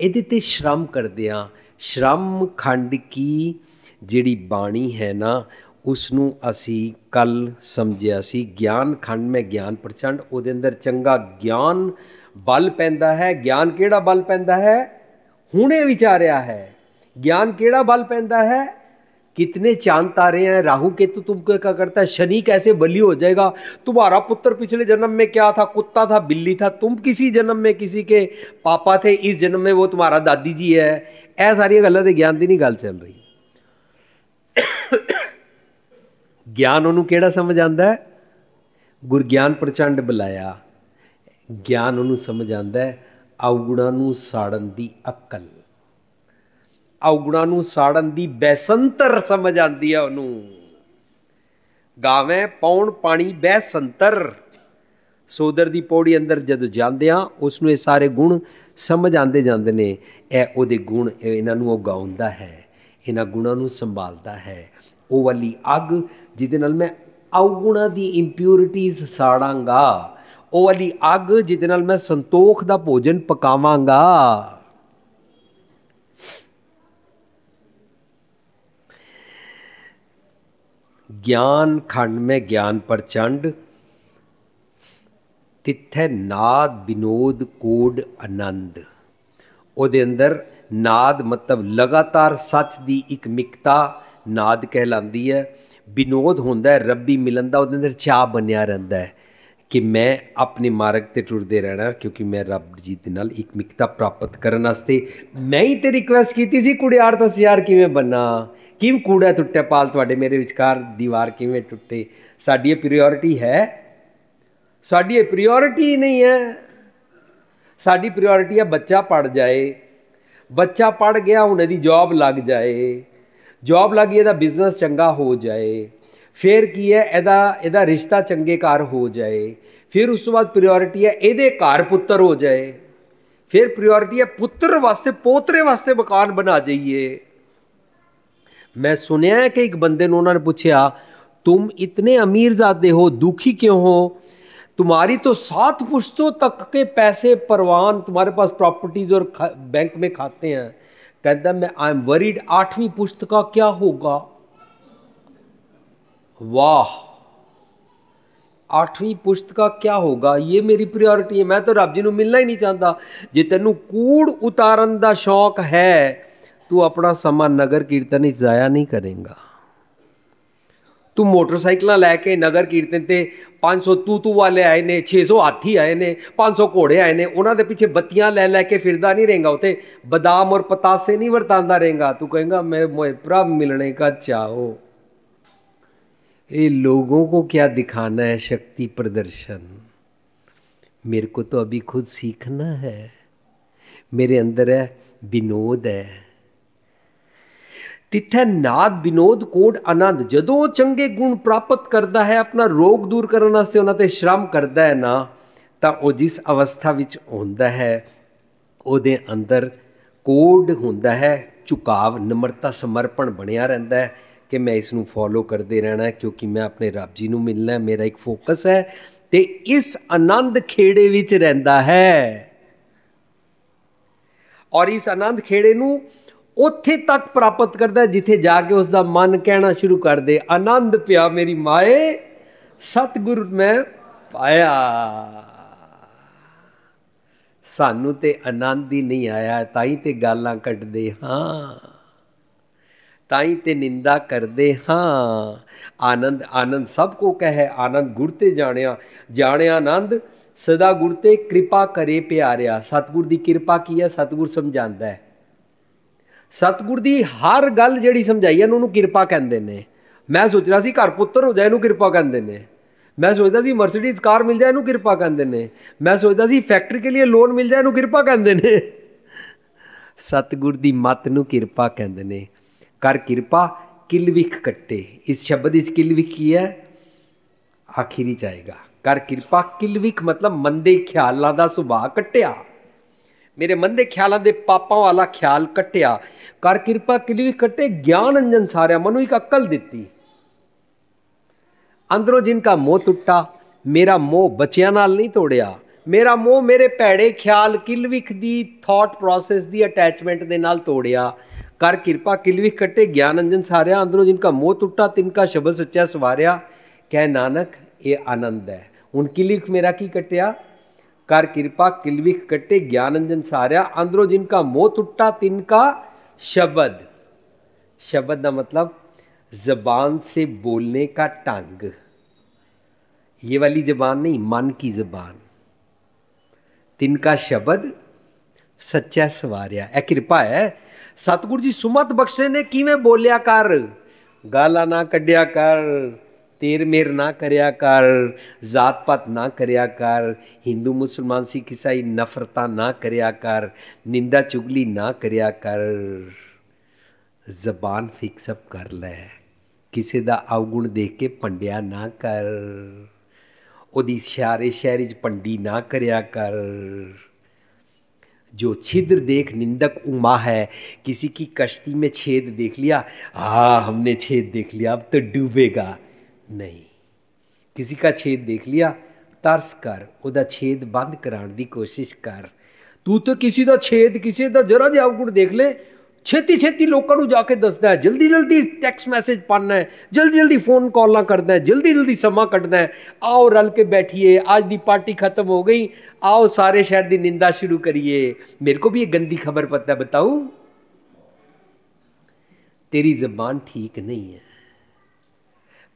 ਇਹਦੇ ਤੇ ਸ਼ਰਮ ਕਰਦੇ ਆ ਸ਼ਰਮ ਖੰਡ ਕੀ ਜਿਹੜੀ ਬਾਣੀ ਹੈ ਨਾ ਉਸ ਨੂੰ ਅਸੀਂ ਕੱਲ ਸਮਝਿਆ ਸੀ ਗਿਆਨ ਖੰਡ ਮੈਂ ਗਿਆਨ ਪ੍ਰਚੰਡ ਉਹਦੇ ਅੰਦਰ ਚੰਗਾ ਗਿਆਨ ਬਲ ਪੈਂਦਾ ਹੈ ਗਿਆਨ ਕਿਹੜਾ ਬਲ ਪੈਂਦਾ ਹੈ ਹੁਣੇ ਵਿਚਾਰਿਆ ਹੈ ਗਿਆਨ ਕਿਹੜਾ ਬਲ ਪੈਂਦਾ ਹੈ कितने चांद तारे हैं राहु केतु तुमको क्या करता है शनि कैसे बली हो जाएगा तुम्हारा पुत्र पिछले जन्म में क्या था कुत्ता था बिल्ली था तुम किसी जन्म में किसी के पापा थे इस जन्म में वो तुम्हारा दादी जी है ਇਹ ਸਾਰੀਆਂ ਗੱਲਾਂ ਦੇ ਗਿਆਨ ਦੀ ਨਹੀਂ ਗੱਲ ਚੱਲ ਰਹੀ ਗਿਆਨ ਉਹਨੂੰ ਕਿਹੜਾ ਸਮਝ ਆਂਦਾ ਹੈ? ਗੁਰਗਿਆਨ ਪ੍ਰਚੰਡ ਬੁਲਾਇਆ। ਗਿਆਨ ਉਹਨੂੰ ਸਮਝ ਆਂਦਾ ਹੈ ਔਗੁਣਾਂ ਨੂੰ ਸਾੜਨ ਦੀ ਅਕਲ। ਔਗੁਣਾਂ ਨੂੰ ਸਾੜਨ ਦੀ ਬੈਸੰਤਰ ਸਮਝ ਆਂਦੀ ਆ ਉਹਨੂੰ। ਗਾਵੇਂ ਪੌਣ ਪਾਣੀ ਬੈਸੰਤਰ। ਸੋਦਰ ਦੀ ਪੌੜੀ ਅੰਦਰ ਜਦੋਂ ਜਾਂਦੇ ਆ ਉਸ ਨੂੰ ਇਹ ਸਾਰੇ ਗੁਣ ਸਮਝ ਆਂਦੇ ਜਾਂਦੇ ਨੇ। ਇਹ ਉਹਦੇ ਗੁਣ ਇਹਨਾਂ ਨੂੰ ਉਹ ਗਾਉਂਦਾ ਹੈ, ਇਹਨਾਂ ਗੁਣਾਂ ਨੂੰ ਸੰਭਾਲਦਾ ਹੈ। ਉਹ ਵਾਲੀ ਅੱਗ ਜਿਹਦੇ ਨਾਲ ਮੈਂ ਔਗੁਣਾਂ ਦੀ ਇੰਪਿਉਰਿਟੀਜ਼ ਸਾੜਾਂਗਾ। ਉਹ ਵਾਲੀ ਅੱਗ ਜਿਹਦੇ ਨਾਲ ਮੈਂ ਸੰਤੋਖ ਦਾ ਭੋਜਨ ਪਕਾਵਾਂਗਾ। ਗਿਆਨ ਖੰਡ ਮੈਂ ਗਿਆਨ ਪ੍ਰਚੰਡ, ਤਿੱਥੇ ਨਾਦ ਬਿਨੋਦ ਕੋਡ ਆਨੰਦ। ਉਹਦੇ ਅੰਦਰ ਨਾਦ ਮਤਲਬ ਲਗਾਤਾਰ ਸੱਚ ਦੀ ਇੱਕ ਮਿਕਤਾ ਨਾਦ ਕਹਿਲਾਂਦੀ ਹੈ। ਵਿਨੋਦ ਹੁੰਦਾ ਰੱਬੀ ਮਿਲਨ ਦਾ, ਉਹਦੇ ਅੰਦਰ ਚਾਹ ਬਣਿਆ ਰਹਿੰਦਾ ਹੈ ਕਿ ਮੈਂ ਆਪਣੇ ਮਾਰਗ ਤੇ ਟੁਰਦੇ ਰਹਿਣਾ, ਕਿਉਂਕਿ ਮੈਂ ਰੱਬ ਜੀ ਦੇ ਨਾਲ ਇੱਕ ਮਿਕਤਾ ਪ੍ਰਾਪਤ ਕਰਨ ਵਾਸਤੇ ਮੈਂ ਹੀ ਤੇ ਰਿਕਵੈਸਟ ਕੀਤੀ ਸੀ ਕੁੜਿਆਰ ਤੋਂ ਸਿਆਰ ਕਿਵੇਂ ਬੰਨਾ ਕਿਵੇਂ ਕੂੜਾ ਟੁੱਟਿਆ ਪਾਲ ਤੁਹਾਡੇ ਮੇਰੇ ਵਿਚਕਾਰ? ਦੀਵਾਰ ਕਿਵੇਂ ਟੁੱਟੇ? ਸਾਡੀ ਇਹ ਪ੍ਰਾਇੋਰਟੀ ਹੈ। ਸਾਡੀ ਇਹ ਪ੍ਰਾਇੋਰਟੀ ਨਹੀਂ ਹੈ। ਸਾਡੀ ਪ੍ਰਾਇੋਰਟੀ ਹੈ ਬੱਚਾ ਪੜ ਜਾਏ। ਬੱਚਾ ਪੜ ਗਿਆ, ਹੁਣ ਇਹਦੀ ਜੌਬ ਲੱਗ ਜਾਏ। ਜੌਬ ਲੱਗ ਗਈ ਇਹਦਾ ਬਿਜ਼ਨਸ ਚੰਗਾ ਹੋ ਜਾਏ ਫਿਰ ਕੀ ਹੈ ਇਹਦਾ ਇਹਦਾ ਰਿਸ਼ਤਾ ਚੰਗੇ ਘਰ ਹੋ ਜਾਏ ਫਿਰ ਉਸ ਤੋਂ ਬਾਅਦ ਪ੍ਰਾਇੋਰਟੀ ਹੈ ਇਹਦੇ ਘਰ ਪੁੱਤਰ ਹੋ ਜਾਏ ਫਿਰ ਪ੍ਰਾਇੋਰਟੀ ਹੈ ਪੁੱਤਰ ਵਾਸਤੇ ਪੋਤਰੇ ਵਾਸਤੇ ਮਕਾਨ ਬਣਾ ਜਾਈਏ ਮੈਂ ਸੁਨਿਆ ਹੈ ਕਿ ਇੱਕ ਬੰਦੇ ਨੂੰ ਉਹਨਾਂ ਨੇ ਪੁੱਛਿਆ तुम इतने अमीर जाते हो दुखी क्यों हो तुम्हारी तो सात पुश्तों तक के पैसे परवान तुम्हारे पास प्रॉपर्टीज और बैंक में खाते हैं कहता मैं आई एम वरीड आठवीं पुश्त का क्या होगा वाह आठवीं पुश्त का क्या होगा ये मेरी ਪ੍ਰਾਇੋਰਟੀ ਹੈ ਮੈਂ ਤਾਂ ਰੱਬ ਜੀ ਨੂੰ ਮਿਲਣਾ ਹੀ ਨਹੀਂ ਚਾਹੁੰਦਾ ਜੇ ਤੈਨੂੰ ਕੂੜ ਉਤਾਰਨ ਦਾ ਸ਼ੌਕ ਹੈ ਤੂੰ ਆਪਣਾ ਸਮਾਂ ਨਗਰ ਕੀਰਤਨ ਵਿੱਚ ਜ਼ਾਇਆ ਨਹੀਂ ਕਰੇਗਾ ਤੂੰ ਮੋਟਰਸਾਈਕਲਾਂ ਲੈ ਕੇ ਨਗਰ ਕੀਰਤਨ ਤੇ 500 ਤੂ ਤੂ ਵਾਲੇ ਆਏ ਨੇ 600 ਹਾਥੀ ਆਏ ਨੇ 500 ਘੋੜੇ ਆਏ ਨੇ ਉਹਨਾਂ ਦੇ ਪਿੱਛੇ ਬੱਤੀਆਂ ਲੈ ਲੈ ਕੇ ਫਿਰਦਾ ਨਹੀਂ ਰਹੇਗਾ ਉਤੇ ਬਦਾਮ ਔਰ ਪਤਾਸੇ ਨਹੀਂ ਵਰਤਾਂਦਾ ਰਹੇਗਾ ਤੂੰ ਕਹੇਗਾ ਮੈਂ ਮੋਏ ਪ੍ਰਭ ਮਿਲਣੇ का ਚਾਹੋ ये लोगों को क्या दिखाना है शक्ति प्रदर्शन मेरे को तो अभी खुद सीखना है मेरे अंदर है विनोद है ਤਿੱਥੇ ਨਾਦ ਵਿਨੋਦ ਕੋਡ ਆਨੰਦ, ਜਦੋਂ ਚੰਗੇ ਗੁਣ ਪ੍ਰਾਪਤ ਕਰਦਾ ਹੈ, ਆਪਣਾ ਰੋਗ ਦੂਰ ਕਰਨ ਵਾਸਤੇ ਉਹਨਾਂ ਤੇ ਸ਼ਰਮ ਕਰਦਾ ਹੈ ਨਾ, ਤਾਂ ਉਹ ਜਿਸ ਅਵਸਥਾ ਵਿੱਚ ਹੁੰਦਾ ਹੈ, ਉਹਦੇ ਅੰਦਰ ਕੋਡ ਹੁੰਦਾ ਹੈ, ਝੁਕਾਵ, ਨਿਮਰਤਾ, ਸਮਰਪਣ ਬਣਿਆ ਰਹਿੰਦਾ ਹੈ ਕਿ ਮੈਂ ਇਸ ਨੂੰ ਫੋਲੋ ਕਰਦੇ ਰਹਿਣਾ ਕਿਉਂਕਿ ਮੈਂ ਆਪਣੇ ਰੱਬ ਜੀ ਨੂੰ ਮਿਲਣਾ ਮੇਰਾ ਇੱਕ ਫੋਕਸ ਹੈ ਤੇ ਇਸ ਆਨੰਦ ਖੇੜੇ ਵਿੱਚ ਰਹਿੰਦਾ ਹੈ। ਔਰ ਇਸ ਆਨੰਦ ਖੇੜੇ ਨੂੰ ਉੱਥੇ ਤੱਕ ਪ੍ਰਾਪਤ ਕਰਦਾ ਜਿੱਥੇ ਜਾ ਕੇ ਉਸ ਦਾ ਮਨ ਕਹਿਣਾ ਸ਼ੁਰੂ ਕਰ ਦੇ ਆਨੰਦ ਪਿਆ ਮੇਰੀ ਮਾਏ, ਸਤਿਗੁਰ ਮੈਂ ਪਾਇਆ। ਸਾਨੂੰ ਤੇ ਆਨੰਦ ਹੀ ਨਹੀਂ ਆਇਆ ਤਾਂ ਹੀ ਤੇ ਗਾਲਾਂ ਕੱਢਦੇ ਹਾਂ। ਤਾਂ ਹੀ ਤੇ ਨਿੰਦਾ ਕਰਦੇ ਹਾਂ। ਆਨੰਦ ਆਨੰਦ ਸਭ ਕੋ ਕਹੇ, ਆਨੰਦ ਗੁਰ ਤੇ ਜਾਣਿਆ। ਜਾਣਿਆ ਆਨੰਦ, ਸਦਾ ਗੁਰ ਤੇ ਕਿਰਪਾ ਕਰੇ ਪਿਆਰਿਆ। ਸਤਗੁਰ ਦੀ ਕਿਰਪਾ ਕੀ ਹੈ? ਸਤਗੁਰ ਸਮਝਾਉਂਦਾ ਹੈ। ਸਤਗੁਰ ਦੀ ਹਰ ਗੱਲ ਜਿਹੜੀ ਸਮਝਾਈ ਹੈ, ਉਹਨੂੰ ਕਿਰਪਾ ਕਹਿੰਦੇ ਨੇ। ਮੈਂ ਸੋਚ ਰਿਹਾ ਸੀ ਘਰ ਪੁੱਤਰ ਹੋ ਜਾਏ, ਇਹਨੂੰ ਕਿਰਪਾ ਕਹਿੰਦੇ ਨੇ। ਮੈਂ ਸੋਚਦਾ ਸੀ ਮਰਸੀਡੀਜ਼ ਕਾਰ ਮਿਲ ਜਾਏ, ਇਹਨੂੰ ਕਿਰਪਾ ਕਹਿੰਦੇ ਨੇ। ਮੈਂ ਸੋਚਦਾ ਸੀ ਫੈਕਟਰੀ ਕੇ ਲਈ ਲੋਨ ਮਿਲ ਜਾਏ, ਇਹਨੂੰ ਕਿਰਪਾ ਕਹਿੰਦੇ ਨੇ। ਸਤਗੁਰ ਦੀ ਮੱਤ ਨੂੰ ਕਿਰਪਾ ਕਹਿੰਦੇ ਨੇ। ਕਰ ਕਿਰਪਾ ਕਿਲਵਿਖ ਕੱਟੇ। ਇਸ ਸ਼ਬਦ ਵਿੱਚ ਕਿਲਵਿਖ ਕੀ ਹੈ? ਆਖਿਰੀ ਜਾਏਗਾ। ਕਰ ਕਿਰਪਾ ਕਿਲਵਿਖ ਮਤਲਬ ਮੰਦੇ ਖਿਆਲਾਂ ਦਾ ਸੁਭਾਅ ਕੱਟਿਆ। ਮੇਰੇ ਮਨ ਦੇ ਖਿਆਲਾਂ ਦੇ ਪਾਪਾਂ ਵਾਲਾ ਖਿਆਲ ਕੱਟਿਆ। ਕਰ ਕਿਰਪਾ ਕਿਲੀ ਕੱਟੇ, ਗਿਆਨ ਅੰਜਨ ਸਾਰਿਆ ਮਨੂੰ ਇੱਕ ਅਕਲ ਦਿੱਤੀ। ਅੰਦਰੋਂ ਜਿਨਕਾ ਮੋਹ ਟੁੱਟਾ, ਮੇਰਾ ਮੋਹ ਬੱਚਿਆਂ ਨਾਲ ਨਹੀਂ ਤੋੜਿਆ। ਮੇਰਾ ਮੋਹ ਮੇਰੇ ਭੈੜੇ ਖਿਆਲ ਕਿਲਵਿਖ ਦੀ ਥਾਟ ਪ੍ਰੋਸੈਸ ਦੀ ਅਟੈਚਮੈਂਟ ਦੇ ਨਾਲ ਤੋੜਿਆ। ਕਰ ਕਿਰਪਾ ਕਿਲਵਿਖ ਕੱਟੇ, ਗਿਆਨ ਅੰਜਨ ਸਾਰਿਆ, ਅੰਦਰੋਂ ਜਿਨਕਾ ਮੋਹ ਟੁੱਟਾ ਤਿਨਕਾ ਸ਼ਬਦ ਸੱਚਾ ਸਵਾਰਿਆ। ਕਹਿ ਨਾਨਕ, ਇਹ ਆਨੰਦ ਹੈ। ਹੁਣ ਕਿਲਵਿਖ ਮੇਰਾ ਕੀ ਕੱਟਿਆ? कर कृपा किलविख कटे ज्ञानंजन सार्या। अंदरो जिनका मोह टुट्टा तिनका शब्द। शब्द का मतलब जबान से बोलने का ढंग ये वाली जबान नहीं, मन की जबान। तिनका शब्द सच्चा सवारिया। ए, कृपा है। सतगुरु जी, सुमत बख्शे ने किवें बोलिया कर? गाला ना कड्या कर। ਤੇਰ ਮੇਰ ਨਾ ਕਰਿਆ ਕਰ ਜਾਤ ਪਾਤ ਨਾ ਕਰਿਆ ਕਰ ਹਿੰਦੂ ਮੁਸਲਮਾਨ ਸਿੱਖ ਈਸਾਈ ਨਫ਼ਰਤਾਂ ਨਾ ਕਰਿਆ ਕਰ ਨਿੰਦਾ ਚੁਗਲੀ ਨਾ ਕਰਿਆ ਕਰ ਜ਼ਬਾਨ ਫਿਕਸ ਅਪ ਕਰ ਲੈ ਕਿਸੇ ਦਾ ਔਗੁਣ ਦੇਖ ਕੇ ਪੰਡਿਆ ਨਾ ਕਰ ਉਹਦੀ ਸ਼ਾਰੇ ਸ਼ਹਿਰ 'ਚ ਪੰਡੀ ਨਾ ਕਰਿਆ ਕਰ जो छिद्र देख निंदक उमा है किसी की कश्ती में छेद देख लिया हाँ हमने छेद देख लिया अब तो डूबेगा ਨਹੀਂ ਕਿਸੇ ਦਾ ਛੇਦ ਦੇਖ ਲਿਆ ਤਰਸ ਕਰ ਉਹਦਾ ਛੇਦ ਬੰਦ ਕਰਾਉਣ ਦੀ ਕੋਸ਼ਿਸ਼ ਕਰ ਤੂੰ ਤਾਂ ਕਿਸੇ ਦਾ ਛੇਦ ਕਿਸੇ ਦਾ ਜਰਾ ਜਿਹਾ ਔਗੁਣ ਦੇਖ ਲੈ ਛੇਤੀ ਛੇਤੀ ਲੋਕਾਂ ਨੂੰ ਜਾ ਕੇ ਦੱਸਦਾ ਹੈ ਜਲਦੀ ਜਲਦੀ ਟੈਕਸਟ ਮੈਸੇਜ ਪਾਣਾ ਹੈ ਜਲਦੀ ਜਲਦੀ ਫੋਨ ਕਾਲਾਂ ਕਰਦਾ ਹੈ ਜਲਦੀ ਜਲਦੀ ਸਮਾਂ ਕੱਢਦਾ ਹੈ ਆਓ ਰਲ ਕੇ ਬੈਠੀਏ ਅੱਜ ਦੀ ਪਾਰਟੀ ਖਤਮ ਹੋ ਗਈ आओ सारे शहर की निंदा शुरू करिए मेरे को भी ये गंदी खबर पता है बताऊं तेरी जबान ठीक नहीं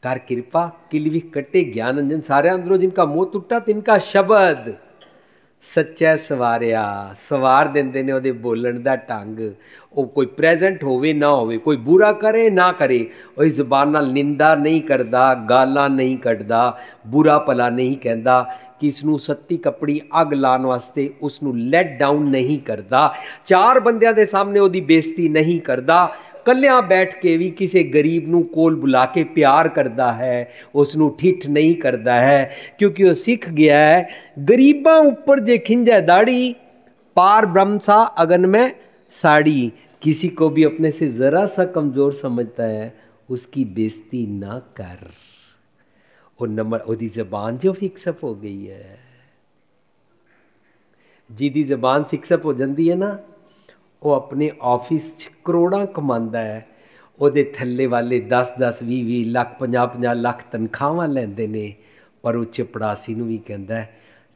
ਤਾਰ ਕਿਰਪਾ ਕਿਲਵੀ ਕਟੇ ਗਿਆਨ ਅੰਜਨ। ਸਾਰਿਆਂ ਅੰਦਰੋਂ ਜਿਨਕਾ ਮੋਹ ਟੁੱਟਾ, ਤਿਨਕਾ ਸ਼ਬਦ। ਸੱਚਾ ਸਵਾਰਿਆ, ਸਵਾਰ ਦਿੰਦੇ ਨੇ ਉਹਦੇ ਬੋਲਣ ਦਾ ਢੰਗ। ਉਹ ਕੋਈ ਪ੍ਰੈਜ਼ੈਂਟ ਹੋਵੇ, ਨਾ ਹੋਵੇ, ਕੋਈ ਬੁਰਾ ਕਰੇ, ਨਾ ਕਰੇ। ਉਹ ਜ਼ੁਬਾਨ ਨਾਲ ਨਿੰਦਾ ਨਹੀਂ ਕਰਦਾ, ਗਾਲਾਂ ਨਹੀਂ ਕੱਢਦਾ, ਬੁਰਾ ਭਲਾ ਨਹੀਂ ਕਹਿੰਦਾ। ਕਿ ਇਸ ਨੂੰ ਸੱਤੀ ਕੱਪੜੀ ਅੱਗ ਲਾਉਣ ਵਾਸਤੇ ਉਸ ਨੂੰ ਲੈਟ ਡਾਊਨ ਨਹੀਂ ਕਰਦਾ। ਚਾਰ ਬੰਦਿਆਂ ਦੇ ਸਾਹਮਣੇ ਉਹਦੀ ਬੇਇੱਜ਼ਤੀ ਨਹੀਂ ਕਰਦਾ। ਕੱਲਿਆਂ ਬੈਠ ਕੇ ਵੀ ਕਿਸੇ ਗਰੀਬ ਨੂੰ ਕੋਲ ਬੁਲਾ ਕੇ ਪਿਆਰ ਕਰਦਾ ਹੈ ਉਸ ਨੂੰ ਠਿੱਠ ਨਹੀਂ ਕਰਦਾ ਹੈ ਕਿਉਂਕਿ ਉਹ ਸਿੱਖ ਗਿਆ ਹੈ ਗਰੀਬਾਂ ਉੱਪਰ ਜੇ ਖਿੰਜੇ ਦਾੜੀ पार ब्रह्म सा अगन में साड़ी किसी को भी अपने से ज़रा सा कमज़ोर समझता है उसकी बेइज्जती ना कर ਉਹ ਨੰਬਰ ਉਹਦੀ ਜ਼ਬਾਨ ਜੋ ਫਿਕਸਅਪ ਹੋ ਗਈ ਹੈ ਜਿਹਦੀ ਜ਼ਬਾਨ ਫਿਕਸਅਪ ਹੋ ਜਾਂਦੀ ਹੈ ਨਾ ਉਹ ਆਪਣੇ ਆਫਿਸ 'ਚ ਕਰੋੜਾਂ ਕਮਾਉਂਦਾ ਹੈ ਉਹਦੇ ਥੱਲੇ ਵਾਲੇ 10 10 20 20 ਲੱਖ 50 50 ਲੱਖ ਤਨਖਾਹਾਂ ਲੈਂਦੇ ਨੇ ਪਰ ਉਹ ਚਪੜਾਸੀ ਨੂੰ ਵੀ ਕਹਿੰਦਾ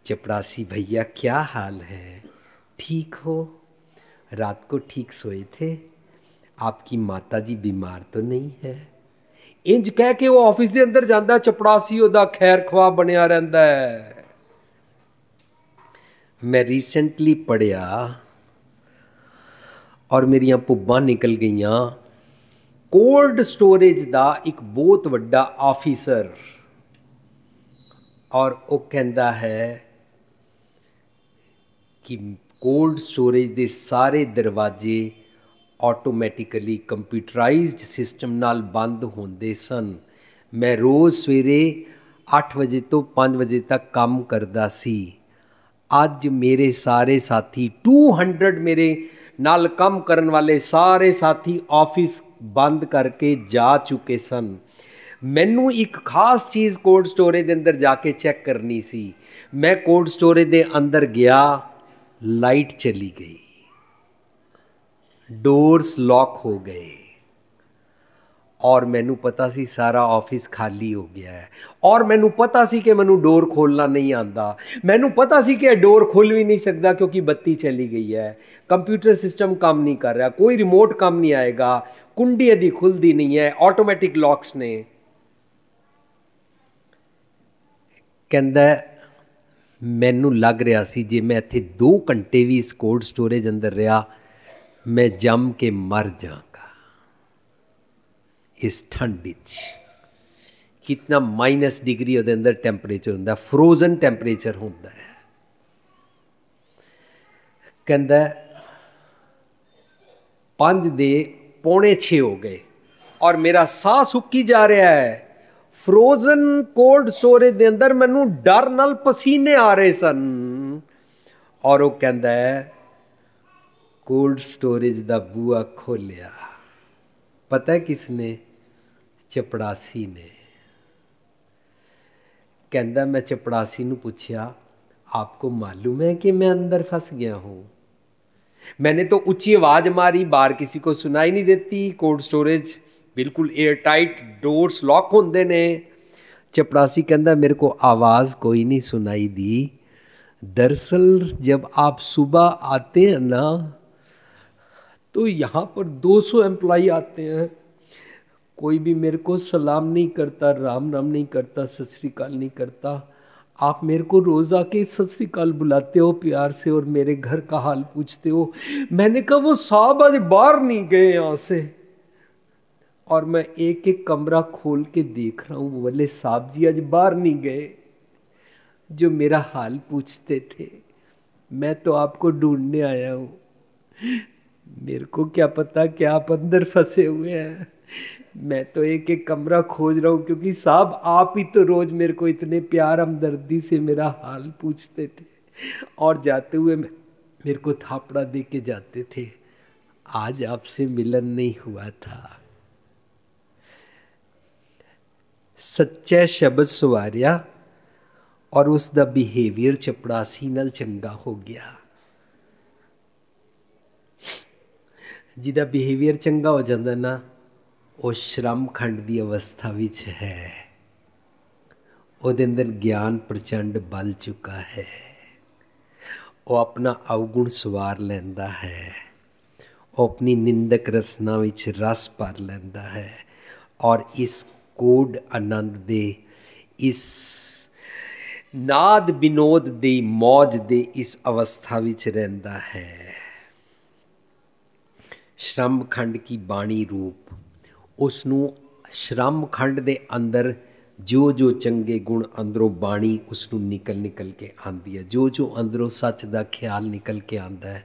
ਚਪੜਾਸੀ ਭਈਆ ਕੀ ਹਾਲ ਹੈ ठीक हो रात को ठीक सोए थे आपकी माता जी बीमार तो नहीं है ਇੰਜ ਕਹਿ ਕੇ ਉਹ ਆਫਿਸ ਦੇ ਅੰਦਰ ਜਾਂਦਾ ਚਪੜਾਸੀ ਉਹਦਾ ਖੈਰ ਖਵਾ ਬਣਿਆ ਰਹਿੰਦਾ ਹੈ ਮੈਂ ਰੀਸੈਂਟਲੀ ਪੜਿਆ ਔਰ ਮੇਰੀਆਂ ਭੁੱਬਾਂ ਨਿਕਲ ਗਈਆਂ। ਕੋਲਡ ਸਟੋਰੇਜ ਦਾ ਇੱਕ ਬਹੁਤ ਵੱਡਾ ਆਫੀਸਰ ਔਰ ਉਹ ਕਹਿੰਦਾ ਹੈ ਕਿ ਕੋਲਡ ਸਟੋਰੇਜ ਦੇ ਸਾਰੇ ਦਰਵਾਜ਼ੇ ਆਟੋਮੈਟਿਕਲੀ ਕੰਪਿਊਟਰਾਈਜ਼ਡ ਸਿਸਟਮ ਨਾਲ ਬੰਦ ਹੁੰਦੇ ਸਨ। ਮੈਂ ਰੋਜ਼ ਸਵੇਰੇ 8 ਵਜੇ ਤੋਂ 5 ਵਜੇ ਤੱਕ ਕੰਮ ਕਰਦਾ ਸੀ। ਅੱਜ ਮੇਰੇ ਸਾਰੇ ਸਾਥੀ 200 ਮੇਰੇ ਨਾਲ ਕੰਮ ਕਰਨ ਵਾਲੇ ਸਾਰੇ ਸਾਥੀ ਆਫਿਸ ਬੰਦ ਕਰਕੇ ਜਾ ਚੁੱਕੇ ਸਨ। ਮੈਨੂੰ ਇੱਕ ਖਾਸ ਚੀਜ਼ ਕੋਲਡ ਸਟੋਰੇਜ ਦੇ ਅੰਦਰ ਜਾ ਕੇ ਚੈੱਕ ਕਰਨੀ ਸੀ। ਮੈਂ ਕੋਲਡ ਸਟੋਰੇਜ ਦੇ ਅੰਦਰ ਗਿਆ, ਲਾਈਟ ਚਲੀ ਗਈ। ਡੋਰਸ ਲੌਕ ਹੋ ਗਏ। ਔਰ ਮੈਨੂੰ ਪਤਾ ਸੀ ਸਾਰਾ ਆਫਿਸ ਖਾਲੀ ਹੋ ਗਿਆ ਹੈ। ਔਰ ਮੈਨੂੰ ਪਤਾ ਸੀ ਕਿ ਮੈਨੂੰ ਡੋਰ ਖੋਲਣਾ ਨਹੀਂ ਆਂਦਾ ਮੈਨੂੰ ਪਤਾ ਸੀ ਕਿ ਇਹ ਡੋਰ ਖੁੱਲ ਵੀ ਨਹੀਂ ਸਕਦਾ ਕਿਉਂਕਿ ਬੱਤੀ ਚਲੀ ਗਈ ਹੈ। ਕੰਪਿਊਟਰ ਸਿਸਟਮ ਕੰਮ ਨਹੀਂ ਕਰ ਰਿਹਾ, ਕੋਈ ਰਿਮੋਟ ਕੰਮ ਨਹੀਂ ਆਏਗਾ। ਕੁੰਡੀ ਇਹਦੀ ਖੁੱਲਦੀ ਨਹੀਂ ਹੈ ਆਟੋਮੈਟਿਕ ਲੌਕਸ ਨੇ। ਕਹਿੰਦਾ, ਮੈਨੂੰ ਲੱਗ ਰਿਹਾ ਸੀ ਜੇ ਮੈਂ ਇੱਥੇ 2 ਘੰਟੇ ਵੀ ਇਸ ਕੋਲਡ ਸਟੋਰੇਜ ਅੰਦਰ ਰਿਹਾ, ਮੈਂ ਜੰਮ ਕੇ ਮਰ ਜਾਵਾਂਗਾ ਇਸ ਠੰਡ ਵਿੱਚ ਕਿੰਨਾ ਮਾਈਨਸ ਡਿਗਰੀ ਉਹਦੇ ਅੰਦਰ ਟੈਂਪਰੇਚਰ ਹੁੰਦਾ ਫਰੋਜ਼ਨ ਟੈਂਪਰੇਚਰ ਹੁੰਦਾ ਹੈ ਕਹਿੰਦਾ 5 ਦੇ ਪੌਣੇ 6 ਹੋ ਗਏ ਔਰ ਮੇਰਾ ਸਾਹ ਸੁੱਕੀ ਜਾ ਰਿਹਾ ਹੈ ਫਰੋਜ਼ਨ ਕੋਲਡ ਸਟੋਰੇਜ ਦੇ ਅੰਦਰ ਮੈਨੂੰ ਡਰ ਨਾਲ ਪਸੀਨੇ ਆ ਰਹੇ ਸਨ ਔਰ ਉਹ ਕਹਿੰਦਾ ਕੋਲਡ ਸਟੋਰੇਜ ਦਾ ਬੂਆ ਖੋਲਿਆ ਪਤਾ ਕਿਸ ਨੇ ਚਪੜਾਸੀ ਨੇ ਕਹਿੰਦਾ ਮੈਂ ਚਪੜਾਸੀ ਨੂੰ ਪੁੱਛਿਆ आपको मालूम है कि मैं अंदर फंस गया हूं मैंने तो ऊंची आवाज मारी बाहर किसी को सुनाई नहीं देती कोल्ड स्टोरेज बिल्कुल एयर टाइट डोर्स लॉक होंगे ने चपड़ासी कहता मेरे को आवाज़ कोई नहीं सुनाई दी दरअसल जब आप सुबह आते हैं ना तो यहाँ पर 200 एम्प्लॉई आते हैं। कोई भी मेरे को सलाम नहीं करता, राम राम नहीं करता, सत श्रीकाल नहीं करता। आप मेरे को रोज़ आके सत श्रीकाल बुलाते हो प्यार से और मेरे घर का हाल पूछते हो। मैंने कहा, वो साहब आज बाहर नहीं गए यहाँ से। और मैं एक एक कमरा खोल के देख रहा हूँ बोले साहब जी आज बाहर नहीं गए। जो मेरा हाल पूछते थे। मैं तो आपको ढूँढने आया हूँ। मेरे को क्या पता कि आप अंदर फंसे हुए हैं। मैं तो एक एक कमरा खोज रहा हूँ, क्योंकि साहब आप ही तो रोज मेरे को इतने प्यार हमदर्दी से मेरा हाल पूछते थे। और जाते हुए मेरे को थापड़ा दे के जाते थे। आज आपसे मिलन नहीं हुआ था। सच्चा शब्द सवारिया, और उसका बिहेवियर चपड़ासी नल चंगा हो गया। ਜਿਹਦਾ ਬਿਹੇਵੀਅਰ ਚੰਗਾ ਹੋ ਜਾਂਦਾ ਨਾ, ਉਹ ਸ਼ਰਮ ਖੰਡ ਦੀ ਅਵਸਥਾ ਵਿੱਚ ਹੈ। ਉਹਦੇ ਅੰਦਰ ਗਿਆਨ ਪ੍ਰਚੰਡ ਬਲ ਚੁੱਕਾ ਹੈ। ਉਹ ਆਪਣਾ ਅਵਗੁਣ ਸਵਾਰ ਲੈਂਦਾ ਹੈ। ਉਹ ਆਪਣੀ ਨਿੰਦਕ ਰਸਨਾ ਵਿੱਚ ਰਸ ਭਰ ਲੈਂਦਾ ਹੈ। ਔਰ ਇਸ ਕੋਡ ਆਨੰਦ ਦੇ, ਇਸ ਨਾਦ ਬਿਨੋਦ ਦੀ ਮੌਜ ਦੇ ਇਸ ਅਵਸਥਾ ਵਿੱਚ ਰਹਿੰਦਾ ਹੈ। ਸ਼ਰਮ ਖੰਡ ਕੀ ਬਾਣੀ ਰੂਪ। ਉਸ ਨੂੰ ਸ਼ਰਮ ਖੰਡ ਦੇ ਅੰਦਰ ਜੋ ਜੋ ਚੰਗੇ ਗੁਣ ਅੰਦਰੋਂ ਬਾਣੀ ਉਸ ਨੂੰ ਨਿਕਲ ਨਿਕਲ ਕੇ ਆਂਦੀ ਹੈ। ਜੋ ਜੋ ਅੰਦਰੋਂ ਸੱਚ ਦਾ ਖਿਆਲ ਨਿਕਲ ਕੇ ਆਂਦਾ ਹੈ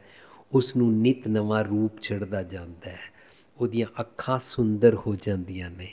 ਉਸ ਨੂੰ ਨਿਤ ਨਵਾਂ ਰੂਪ ਚੜਦਾ ਜਾਂਦਾ ਹੈ। ਉਹਦੀਆਂ ਅੱਖਾਂ ਸੁੰਦਰ ਹੋ ਜਾਂਦੀਆਂ ਨੇ,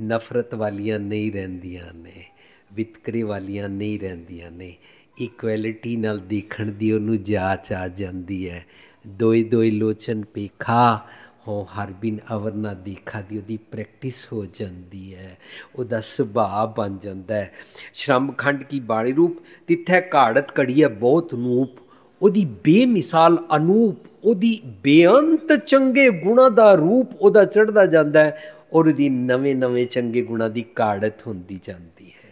ਨਫ਼ਰਤ ਵਾਲੀਆਂ ਨਹੀਂ ਰਹਿੰਦੀਆਂ ਨੇ, ਵਿਤਕਰੇ ਵਾਲੀਆਂ ਨਹੀਂ ਰਹਿੰਦੀਆਂ ਨੇ ਇਕੁਐਲਿਟੀ ਨਾਲ ਦੇਖਣ ਦੀ ਉਹਨੂੰ ਜਾਚ ਆ ਜਾਂਦੀ ਹੈ। ਦੋਈ ਦੋਈ ਲੋਚਨ ਪੇਖਾ ਹੋ ਹਰ ਬਿਨ ਅਵਰ ਨਾ ਦੇਖਾ ਦੀ ਉਹਦੀ ਪ੍ਰੈਕਟਿਸ ਹੋ ਜਾਂਦੀ ਹੈ, ਉਹਦਾ ਸੁਭਾਅ ਬਣ ਜਾਂਦਾ ਹੈ। ਸ਼ਰਮ ਖੰਡ ਕੀ ਬਾਣੀ ਰੂਪ, ਤਿੱਥੈ ਘਾੜਤ ਹੈ ਬਹੁਤ ਨੂਪ, ਉਹਦੀ ਬੇਮਿਸਾਲ ਅਨੂਪ, ਉਹਦੀ ਬੇਅੰਤ ਚੰਗੇ ਗੁਣਾ ਦਾ ਰੂਪ ਉਹਦਾ ਚੜਦਾ ਜਾਂਦਾ ਹੈ ਔਰ ਉਹਦੀ ਨਵੇਂ ਨਵੇਂ ਚੰਗੇ ਗੁਣਾ ਦੀ ਘਾੜਤ ਹੁੰਦੀ ਜਾਂਦੀ ਹੈ।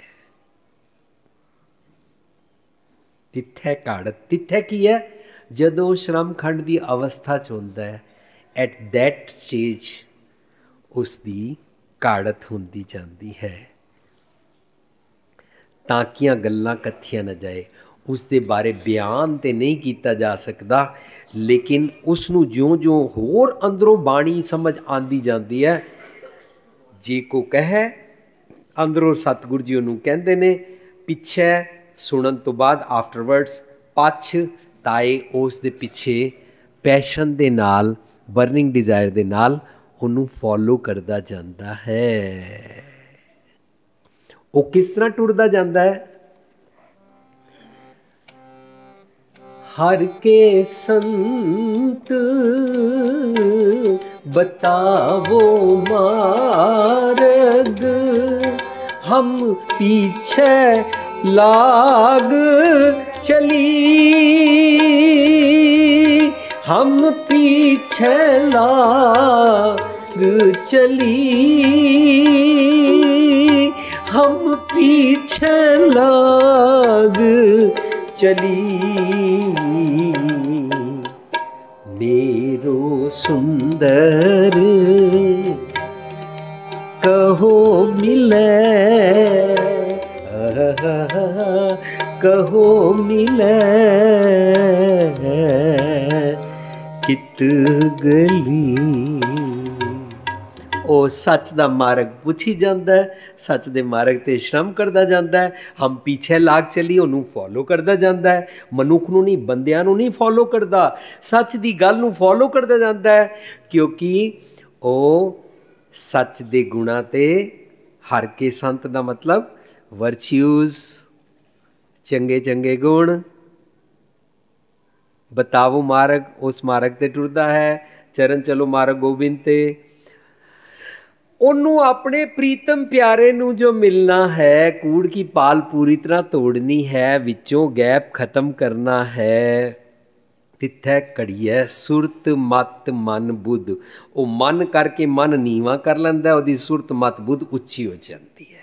ਤਿੱਥੈ ਘਾੜਤ, ਤਿੱਥੈ ਕੀ ਹੈ? ਜਦੋਂ ਸ਼ਰਮ ਖੰਡ ਦੀ ਅਵਸਥਾ ਚ ਹੁੰਦਾ ਹੈ ਐਟ that ਸਟੇਜ ਉਸ ਦੀ ਕਾੜਤ ਹੁੰਦੀ ਜਾਂਦੀ ਹੈ। ਤਾਂ ਕਿ ਗੱਲਾਂ ਕੱਥੀਆਂ ਨਾ ਜਾਏ ਉਸ ਦੇ ਬਾਰੇ ਬਿਆਨ ਤੇ ਨਹੀਂ ਕੀਤਾ ਜਾ ਸਕਦਾ, ਲੇਕਿਨ ਉਸ ਨੂੰ ਜਿਉਂ-ਜਿਉਂ ਹੋਰ ਅੰਦਰੋਂ ਬਾਣੀ ਸਮਝ ਆਂਦੀ ਜਾਂਦੀ ਹੈ। ਜੇ ਕੋ ਕਹੇ, ਅੰਦਰੋਂ ਸਤਿਗੁਰੂ ਜੀ ਉਹਨੂੰ ਕਹਿੰਦੇ ਨੇ, ਪਿੱਛੇ ਸੁਣਨ ਤੋਂ ਬਾਅਦ ਆਫਟਰਵਰਡਸ ਪਛ ਤਾਏ ਉਸ ਦੇ ਪਿੱਛੇ ਪੈਸ਼ਨ ਦੇ ਨਾਲ ਬਰਨਿੰਗ ਡਿਜ਼ਾਇਰ ਦੇ ਨਾਲ ਉਹਨੂੰ ਫੋਲੋ ਕਰਦਾ ਜਾਂਦਾ ਹੈ। ਉਹ ਕਿਸ ਤਰ੍ਹਾਂ ਟੁੱਟਦਾ ਜਾਂਦਾ ਹੈ? ਹਰ ਕੇ ਸੰਤ ਬਤਾਵੋ ਮਾਰਗ, ਹਮ ਪੀਛੇ लाग चली हम पीछे लाग चली हम पीछे लाग चली मेरो सुंदर कहो मिले ਕਿਤ ਗਲੀ ਉਹ ਸੱਚ ਦਾ ਮਾਰਗ ਪੁੱਛੀ ਜਾਂਦਾ ਹੈ ਸੱਚ ਦੇ ਮਾਰਗ ਤੇ ਸ਼ਰਮ ਕਰਦਾ ਜਾਂਦਾ ਹੈ ਹਮ ਪਿੱਛੇ ਲਾਗ ਚਲੀ ਉਹਨੂੰ ਫੋਲੋ ਕਰਦਾ ਜਾਂਦਾ ਹੈ ਮਨੁੱਖ ਨੂੰ ਨਹੀਂ ਬੰਦਿਆਂ ਨੂੰ ਨਹੀਂ ਫੋਲੋ ਕਰਦਾ ਸੱਚ ਦੀ ਗੱਲ ਨੂੰ ਫੋਲੋ ਕਰਦਾ ਜਾਂਦਾ ਹੈ ਕਿਉਂਕਿ ਉਹ ਸੱਚ ਦੇ ਗੁਣਾ ਤੇ ਹਰ ਕੇ ਸੰਤ ਦਾ ਮਤਲਬ ਵਰਚੂਸ ਚੰਗੇ ਚੰਗੇ ਗੁਣ। ਬਤਾਵੋ ਮਾਰਗ, ਉਸ ਮਾਰਗ ਤੇ ਟੁਰਦਾ ਹੈ। ਚਰਨ ਚਲੋ ਮਾਰਗ ਗੋਬਿੰਦ ਤੇ। ਉਹਨੂੰ ਆਪਣੇ ਪ੍ਰੀਤਮ ਪਿਆਰੇ ਨੂੰ ਜੋ ਮਿਲਣਾ ਹੈ, ਕੂੜ ਕੀ ਪਾਲ ਪੂਰੀ ਤਰ੍ਹਾਂ ਤੋੜਨੀ ਹੈ, ਵਿੱਚੋਂ ਗੈਪ ਖਤਮ ਕਰਨਾ ਹੈ। ਤਿੱਥੈ ਕੜੀਐ ਸੁਰਤ ਮਤ ਮਨ ਬੁੱਧ। ਉਹ ਮਨ ਕਰਕੇ ਮਨ ਨੀਵਾ ਕਰ ਲੈਂਦਾ, ਉਹਦੀ ਸੁਰਤ ਮਤ ਬੁੱਧ ਉੱਚੀ ਹੋ ਜਾਂਦੀ ਹੈ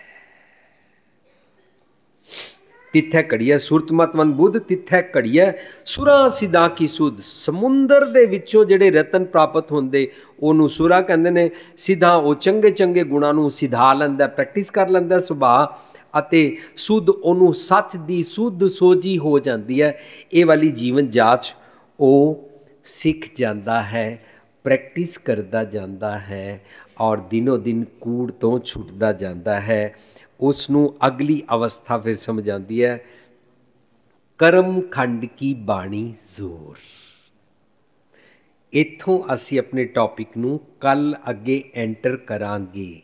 ਤਿੱਥੈ ਕੜੀਐ ਸੁਰਤਮਤ ਮਨ ਬੁੱਧ, ਤਿੱਥੈ ਕੜੀਐ ਸੁਰਾ ਸਿਦਾ ਕੀ ਸੁਧ। ਸਮੁੰਦਰ ਦੇ ਵਿੱਚੋਂ ਜਿਹੜੇ ਰਤਨ ਪ੍ਰਾਪਤ ਹੁੰਦੇ, ਉਹਨੂੰ ਸੁਰਾ ਕਹਿੰਦੇ ਨੇ। ਸਿਧਾ ਉਹ ਚੰਗੇ ਚੰਗੇ ਗੁਣਾਂ ਨੂੰ ਸਿਧਾ ਲੈਂਦਾ, ਪ੍ਰੈਕਟਿਸ ਕਰ ਲੈਂਦਾ ਸੁਭਾਅ ਅਤੇ ਸੁਧ ਉਹਨੂੰ ਸੱਚ ਦੀ ਸੁਧ ਸੋਜੀ ਹੋ ਜਾਂਦੀ ਹੈ ਇਹ ਵਾਲੀ ਜੀਵਨ ਜਾਚ ਉਹ ਸਿੱਖ ਜਾਂਦਾ ਹੈ, ਪ੍ਰੈਕਟਿਸ ਕਰਦਾ ਜਾਂਦਾ ਹੈ ਔਰ ਦਿਨੋ ਦਿਨ ਕੂੜ ਤੋਂ ਛੁੱਟਦਾ ਜਾਂਦਾ ਹੈ। ਉਸ ਨੂੰ ਅਗਲੀ ਅਵਸਥਾ ਫਿਰ ਸਮਝ ਆਉਂਦੀ ਹੈ। ਕਰਮ ਖੰਡ ਕੀ ਬਾਣੀ ਜ਼ੋਰ। ਇੱਥੋਂ ਅਸੀਂ ਆਪਣੇ ਟੌਪਿਕ ਨੂੰ ਕੱਲ ਅੱਗੇ ਐਂਟਰ ਕਰਾਂਗੇ।